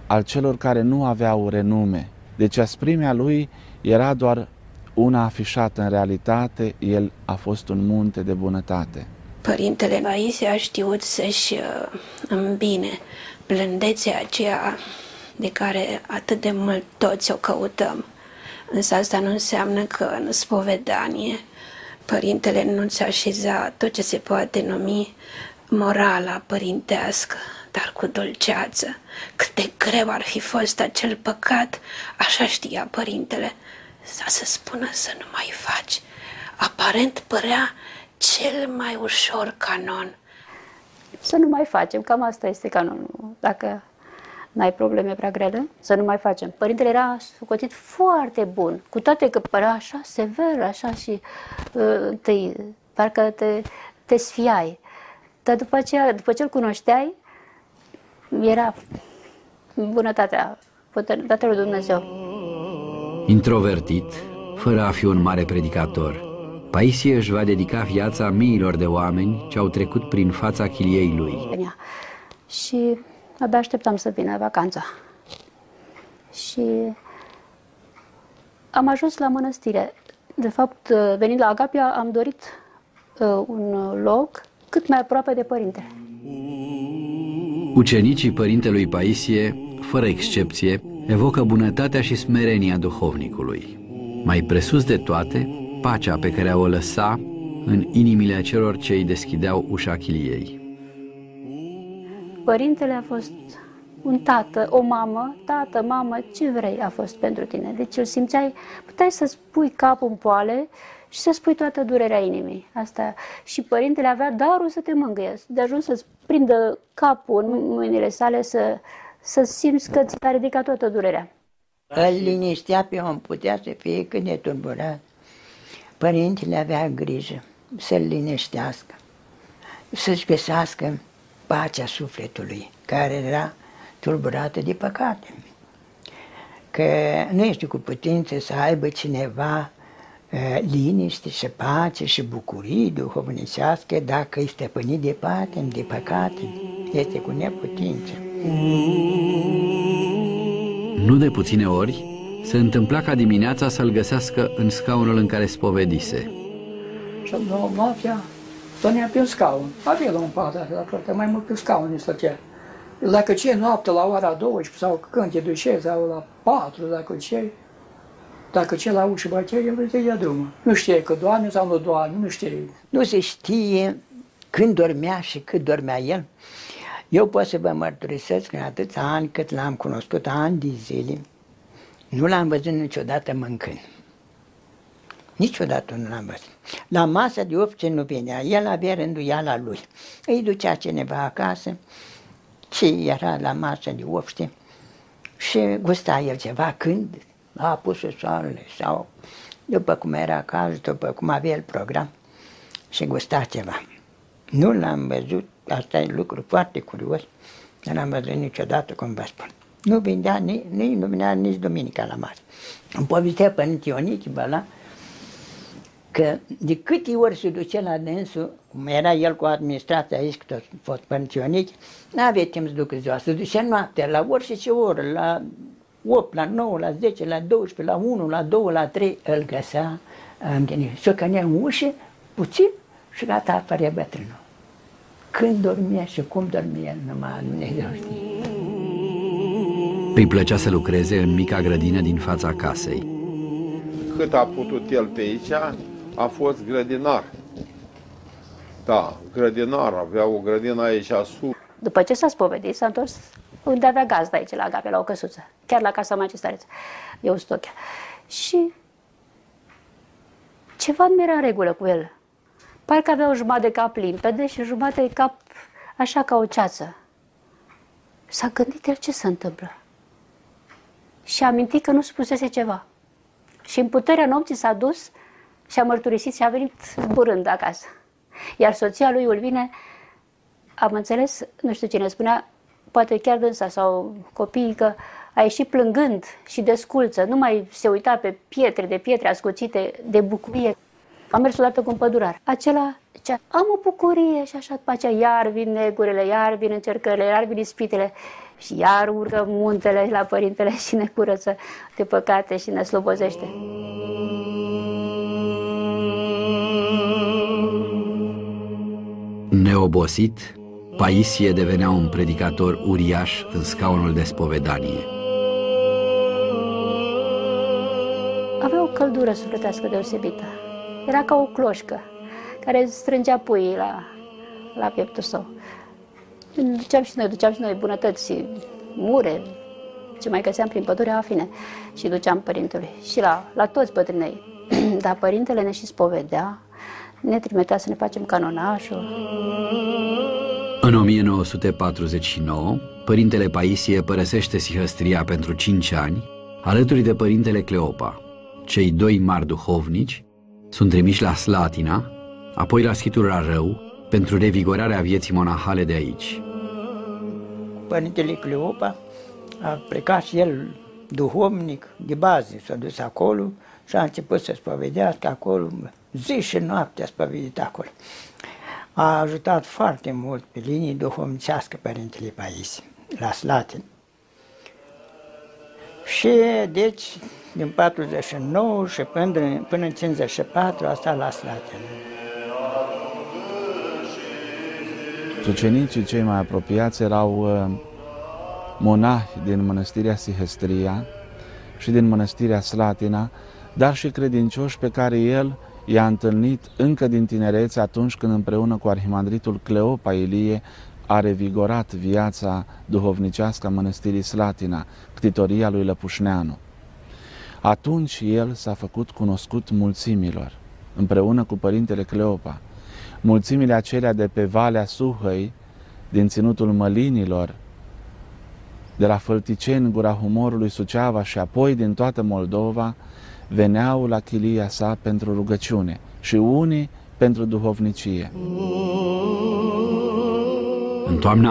Speaker 4: al celor care nu aveau renume. Deci asprimea lui era doar una afișată. În realitate, el a fost un munte de bunătate.
Speaker 5: Părintele Aisie a știut să-și uh, îmbine blândețea aceea de care atât de mult toți o căutăm. Însă asta nu înseamnă că în spovedanie părintele nu ți așeza tot ce se poate numi morala părintească, dar cu dulceață. Cât de greu ar fi fost acel păcat, așa știa părintele, să se spună să nu mai faci. Aparent părea cel mai ușor canon.
Speaker 6: Să nu mai facem, cam asta este canonul. Dacă n-ai probleme prea grele, să nu mai facem. Părintele era socotit foarte bun, cu toate că părea așa sever, așa și uh, te, parcă te, te sfiai. Dar după, aceea, după ce îl cunoșteai, era bunătatea, puternică lui Dumnezeu.
Speaker 2: Introvertit, fără a fi un mare predicator, Paisie își va dedica viața miilor de oameni ce au trecut prin fața chiliei lui.
Speaker 6: Și abia așteptam să vină vacanța. Și am ajuns la mănăstire. De fapt, venind la Agapia, am dorit uh, un loc cât mai aproape de părintele.
Speaker 2: Ucenicii părintelui Paisie, fără excepție, evocă bunătatea și smerenia duhovnicului. Mai presus de toate, pacea pe care o lăsa în inimile celor ce îi deschideau ușa chiliei.
Speaker 6: Părintele a fost un tată, o mamă, tată, mamă, ce vrei a fost pentru tine. Deci îl simțeai, puteai să spui capul în poale și să spui toată durerea inimii. Asta. Și părintele avea darul să te mângâie, de ajuns să-ți prindă capul în mâinile sale, să, să simți că ți-a ridicat toată durerea.
Speaker 7: Îl liniștea pe om, putea să fie când e tulburat. Părintele avea grijă să-l liniștească, să-și găsească pacea sufletului, care era tulburată de păcate. Că nu este cu putință să aibă cineva liniște și pace și bucurii duhovnicească dacă este stăpânit de patim, de păcate, este cu neputință.
Speaker 2: Nu de puține ori se întâmpla ca dimineața să-l găsească în scaunul în care spovedise.
Speaker 1: Și noaptea stănea pe un scaun. Avea un pat dar mai mult pe scaun stătea. Dacă ce noapte la ora 12 sau când te duce sau la 4, dacă ce, dacă ce la ușă bătea, el îți ia drumul. Nu știe că doamne sau nu doamne, nu știe.
Speaker 7: Nu se știe când dormea și cât dormea el. Eu pot să vă mărturisesc că atâția ani cât l-am cunoscut, ani de zile, nu l-am văzut niciodată mâncând. Niciodată nu l-am văzut. La masă de obște nu venea. El avea rânduiala lui. Îi ducea cineva acasă, ce era la masă de obște și gusta el ceva când a pus soarele sau după cum era caz, după cum avea el program și gusta ceva. Nu l-am văzut, asta e lucru foarte curios, nu l-am văzut niciodată, cum vă spun. Nu vindea nici, nici, nu vinea nici duminica la masă. Îmi povestea Părinte Ionici Bala că de câte ori se duce la dânsul, cum era el cu administrația aici, că tot fost Părinte Ionici, nu avea timp să ducă ziua, se ducea noaptea, la orice ce oră, la 8, la 9, la 10, la 12, la 1, la 2, la 3, îl găsea întâlnit. Și-o cănea în ușă, puțin, și gata, apărea bătrânul. Când dormea și cum dormea, numai Dumnezeu știe.
Speaker 2: Îi plăcea să lucreze în mica grădină din fața casei.
Speaker 9: Cât a putut el pe aici, a fost grădinar. Da, grădinar, avea o grădină aici sus.
Speaker 6: După ce s-a spovedit, s-a întors unde avea gazda aici, la Agape, la o căsuță, chiar la casa magistareță, Eustochia. Și ceva nu era în regulă cu el. Parcă avea o jumătate de cap limpede și o jumătate de cap așa ca o ceață. S-a gândit el ce se întâmplă și a amintit că nu spusese ceva. Și în puterea nopții s-a dus și a mărturisit și a venit zburând acasă. Iar soția lui Ulvine, am înțeles, nu știu cine spunea, poate chiar dânsa sau copiii, că a ieșit plângând și desculță, nu mai se uita pe pietre de pietre ascuțite de bucurie. Am mers o dată cu un pădurar. Acela zicea, am o bucurie și așa după aceea iar vin negurile, iar vin încercările, iar vin ispitele și iar urcă muntele la părintele și ne curăță de păcate și ne slobozește.
Speaker 2: Neobosit, Paisie devenea un predicator uriaș în scaunul de spovedanie.
Speaker 6: Avea o căldură sufletească deosebită. Era ca o cloșcă care strângea puii la, la pieptul său. Duceam și noi, duceam și noi bunătăți, mure, ce mai găseam prin pădurea afine și duceam părintelui și la, la toți bătrânei. Dar părintele ne și spovedea, ne trimitea să ne facem canonașul.
Speaker 2: În 1949, părintele Paisie părăsește Sihăstria pentru 5 ani, alături de părintele Cleopa. Cei doi mari duhovnici sunt trimiși la Slatina, apoi la schitul Rău, pentru revigorarea vieții monahale de aici.
Speaker 7: Părintele Cleopa a plecat și el duhovnic de bază, s-a dus acolo și a început să spovedească acolo, zi și noapte a spovedit acolo. A ajutat foarte mult pe linii duhovnicească Părintele Paisie, la Slatin. Și deci, din 49 și până, până în 54 a stat la Slatin.
Speaker 4: Ucenicii cei mai apropiați erau uh, monahi din mănăstirea Sihestria și din mănăstirea Slatina, dar și credincioși pe care el i-a întâlnit încă din tinerețe atunci când împreună cu arhimandritul Cleopa Ilie a revigorat viața duhovnicească a mănăstirii Slatina, ctitoria lui Lăpușneanu. Atunci el s-a făcut cunoscut mulțimilor, împreună cu părintele Cleopa. Mulțimile acelea de pe Valea Suhăi, din ținutul Mălinilor, de la Fălticeni, Gura Humorului, Suceava și apoi din toată Moldova, veneau la chilia sa pentru rugăciune și unii pentru duhovnicie.
Speaker 2: În toamna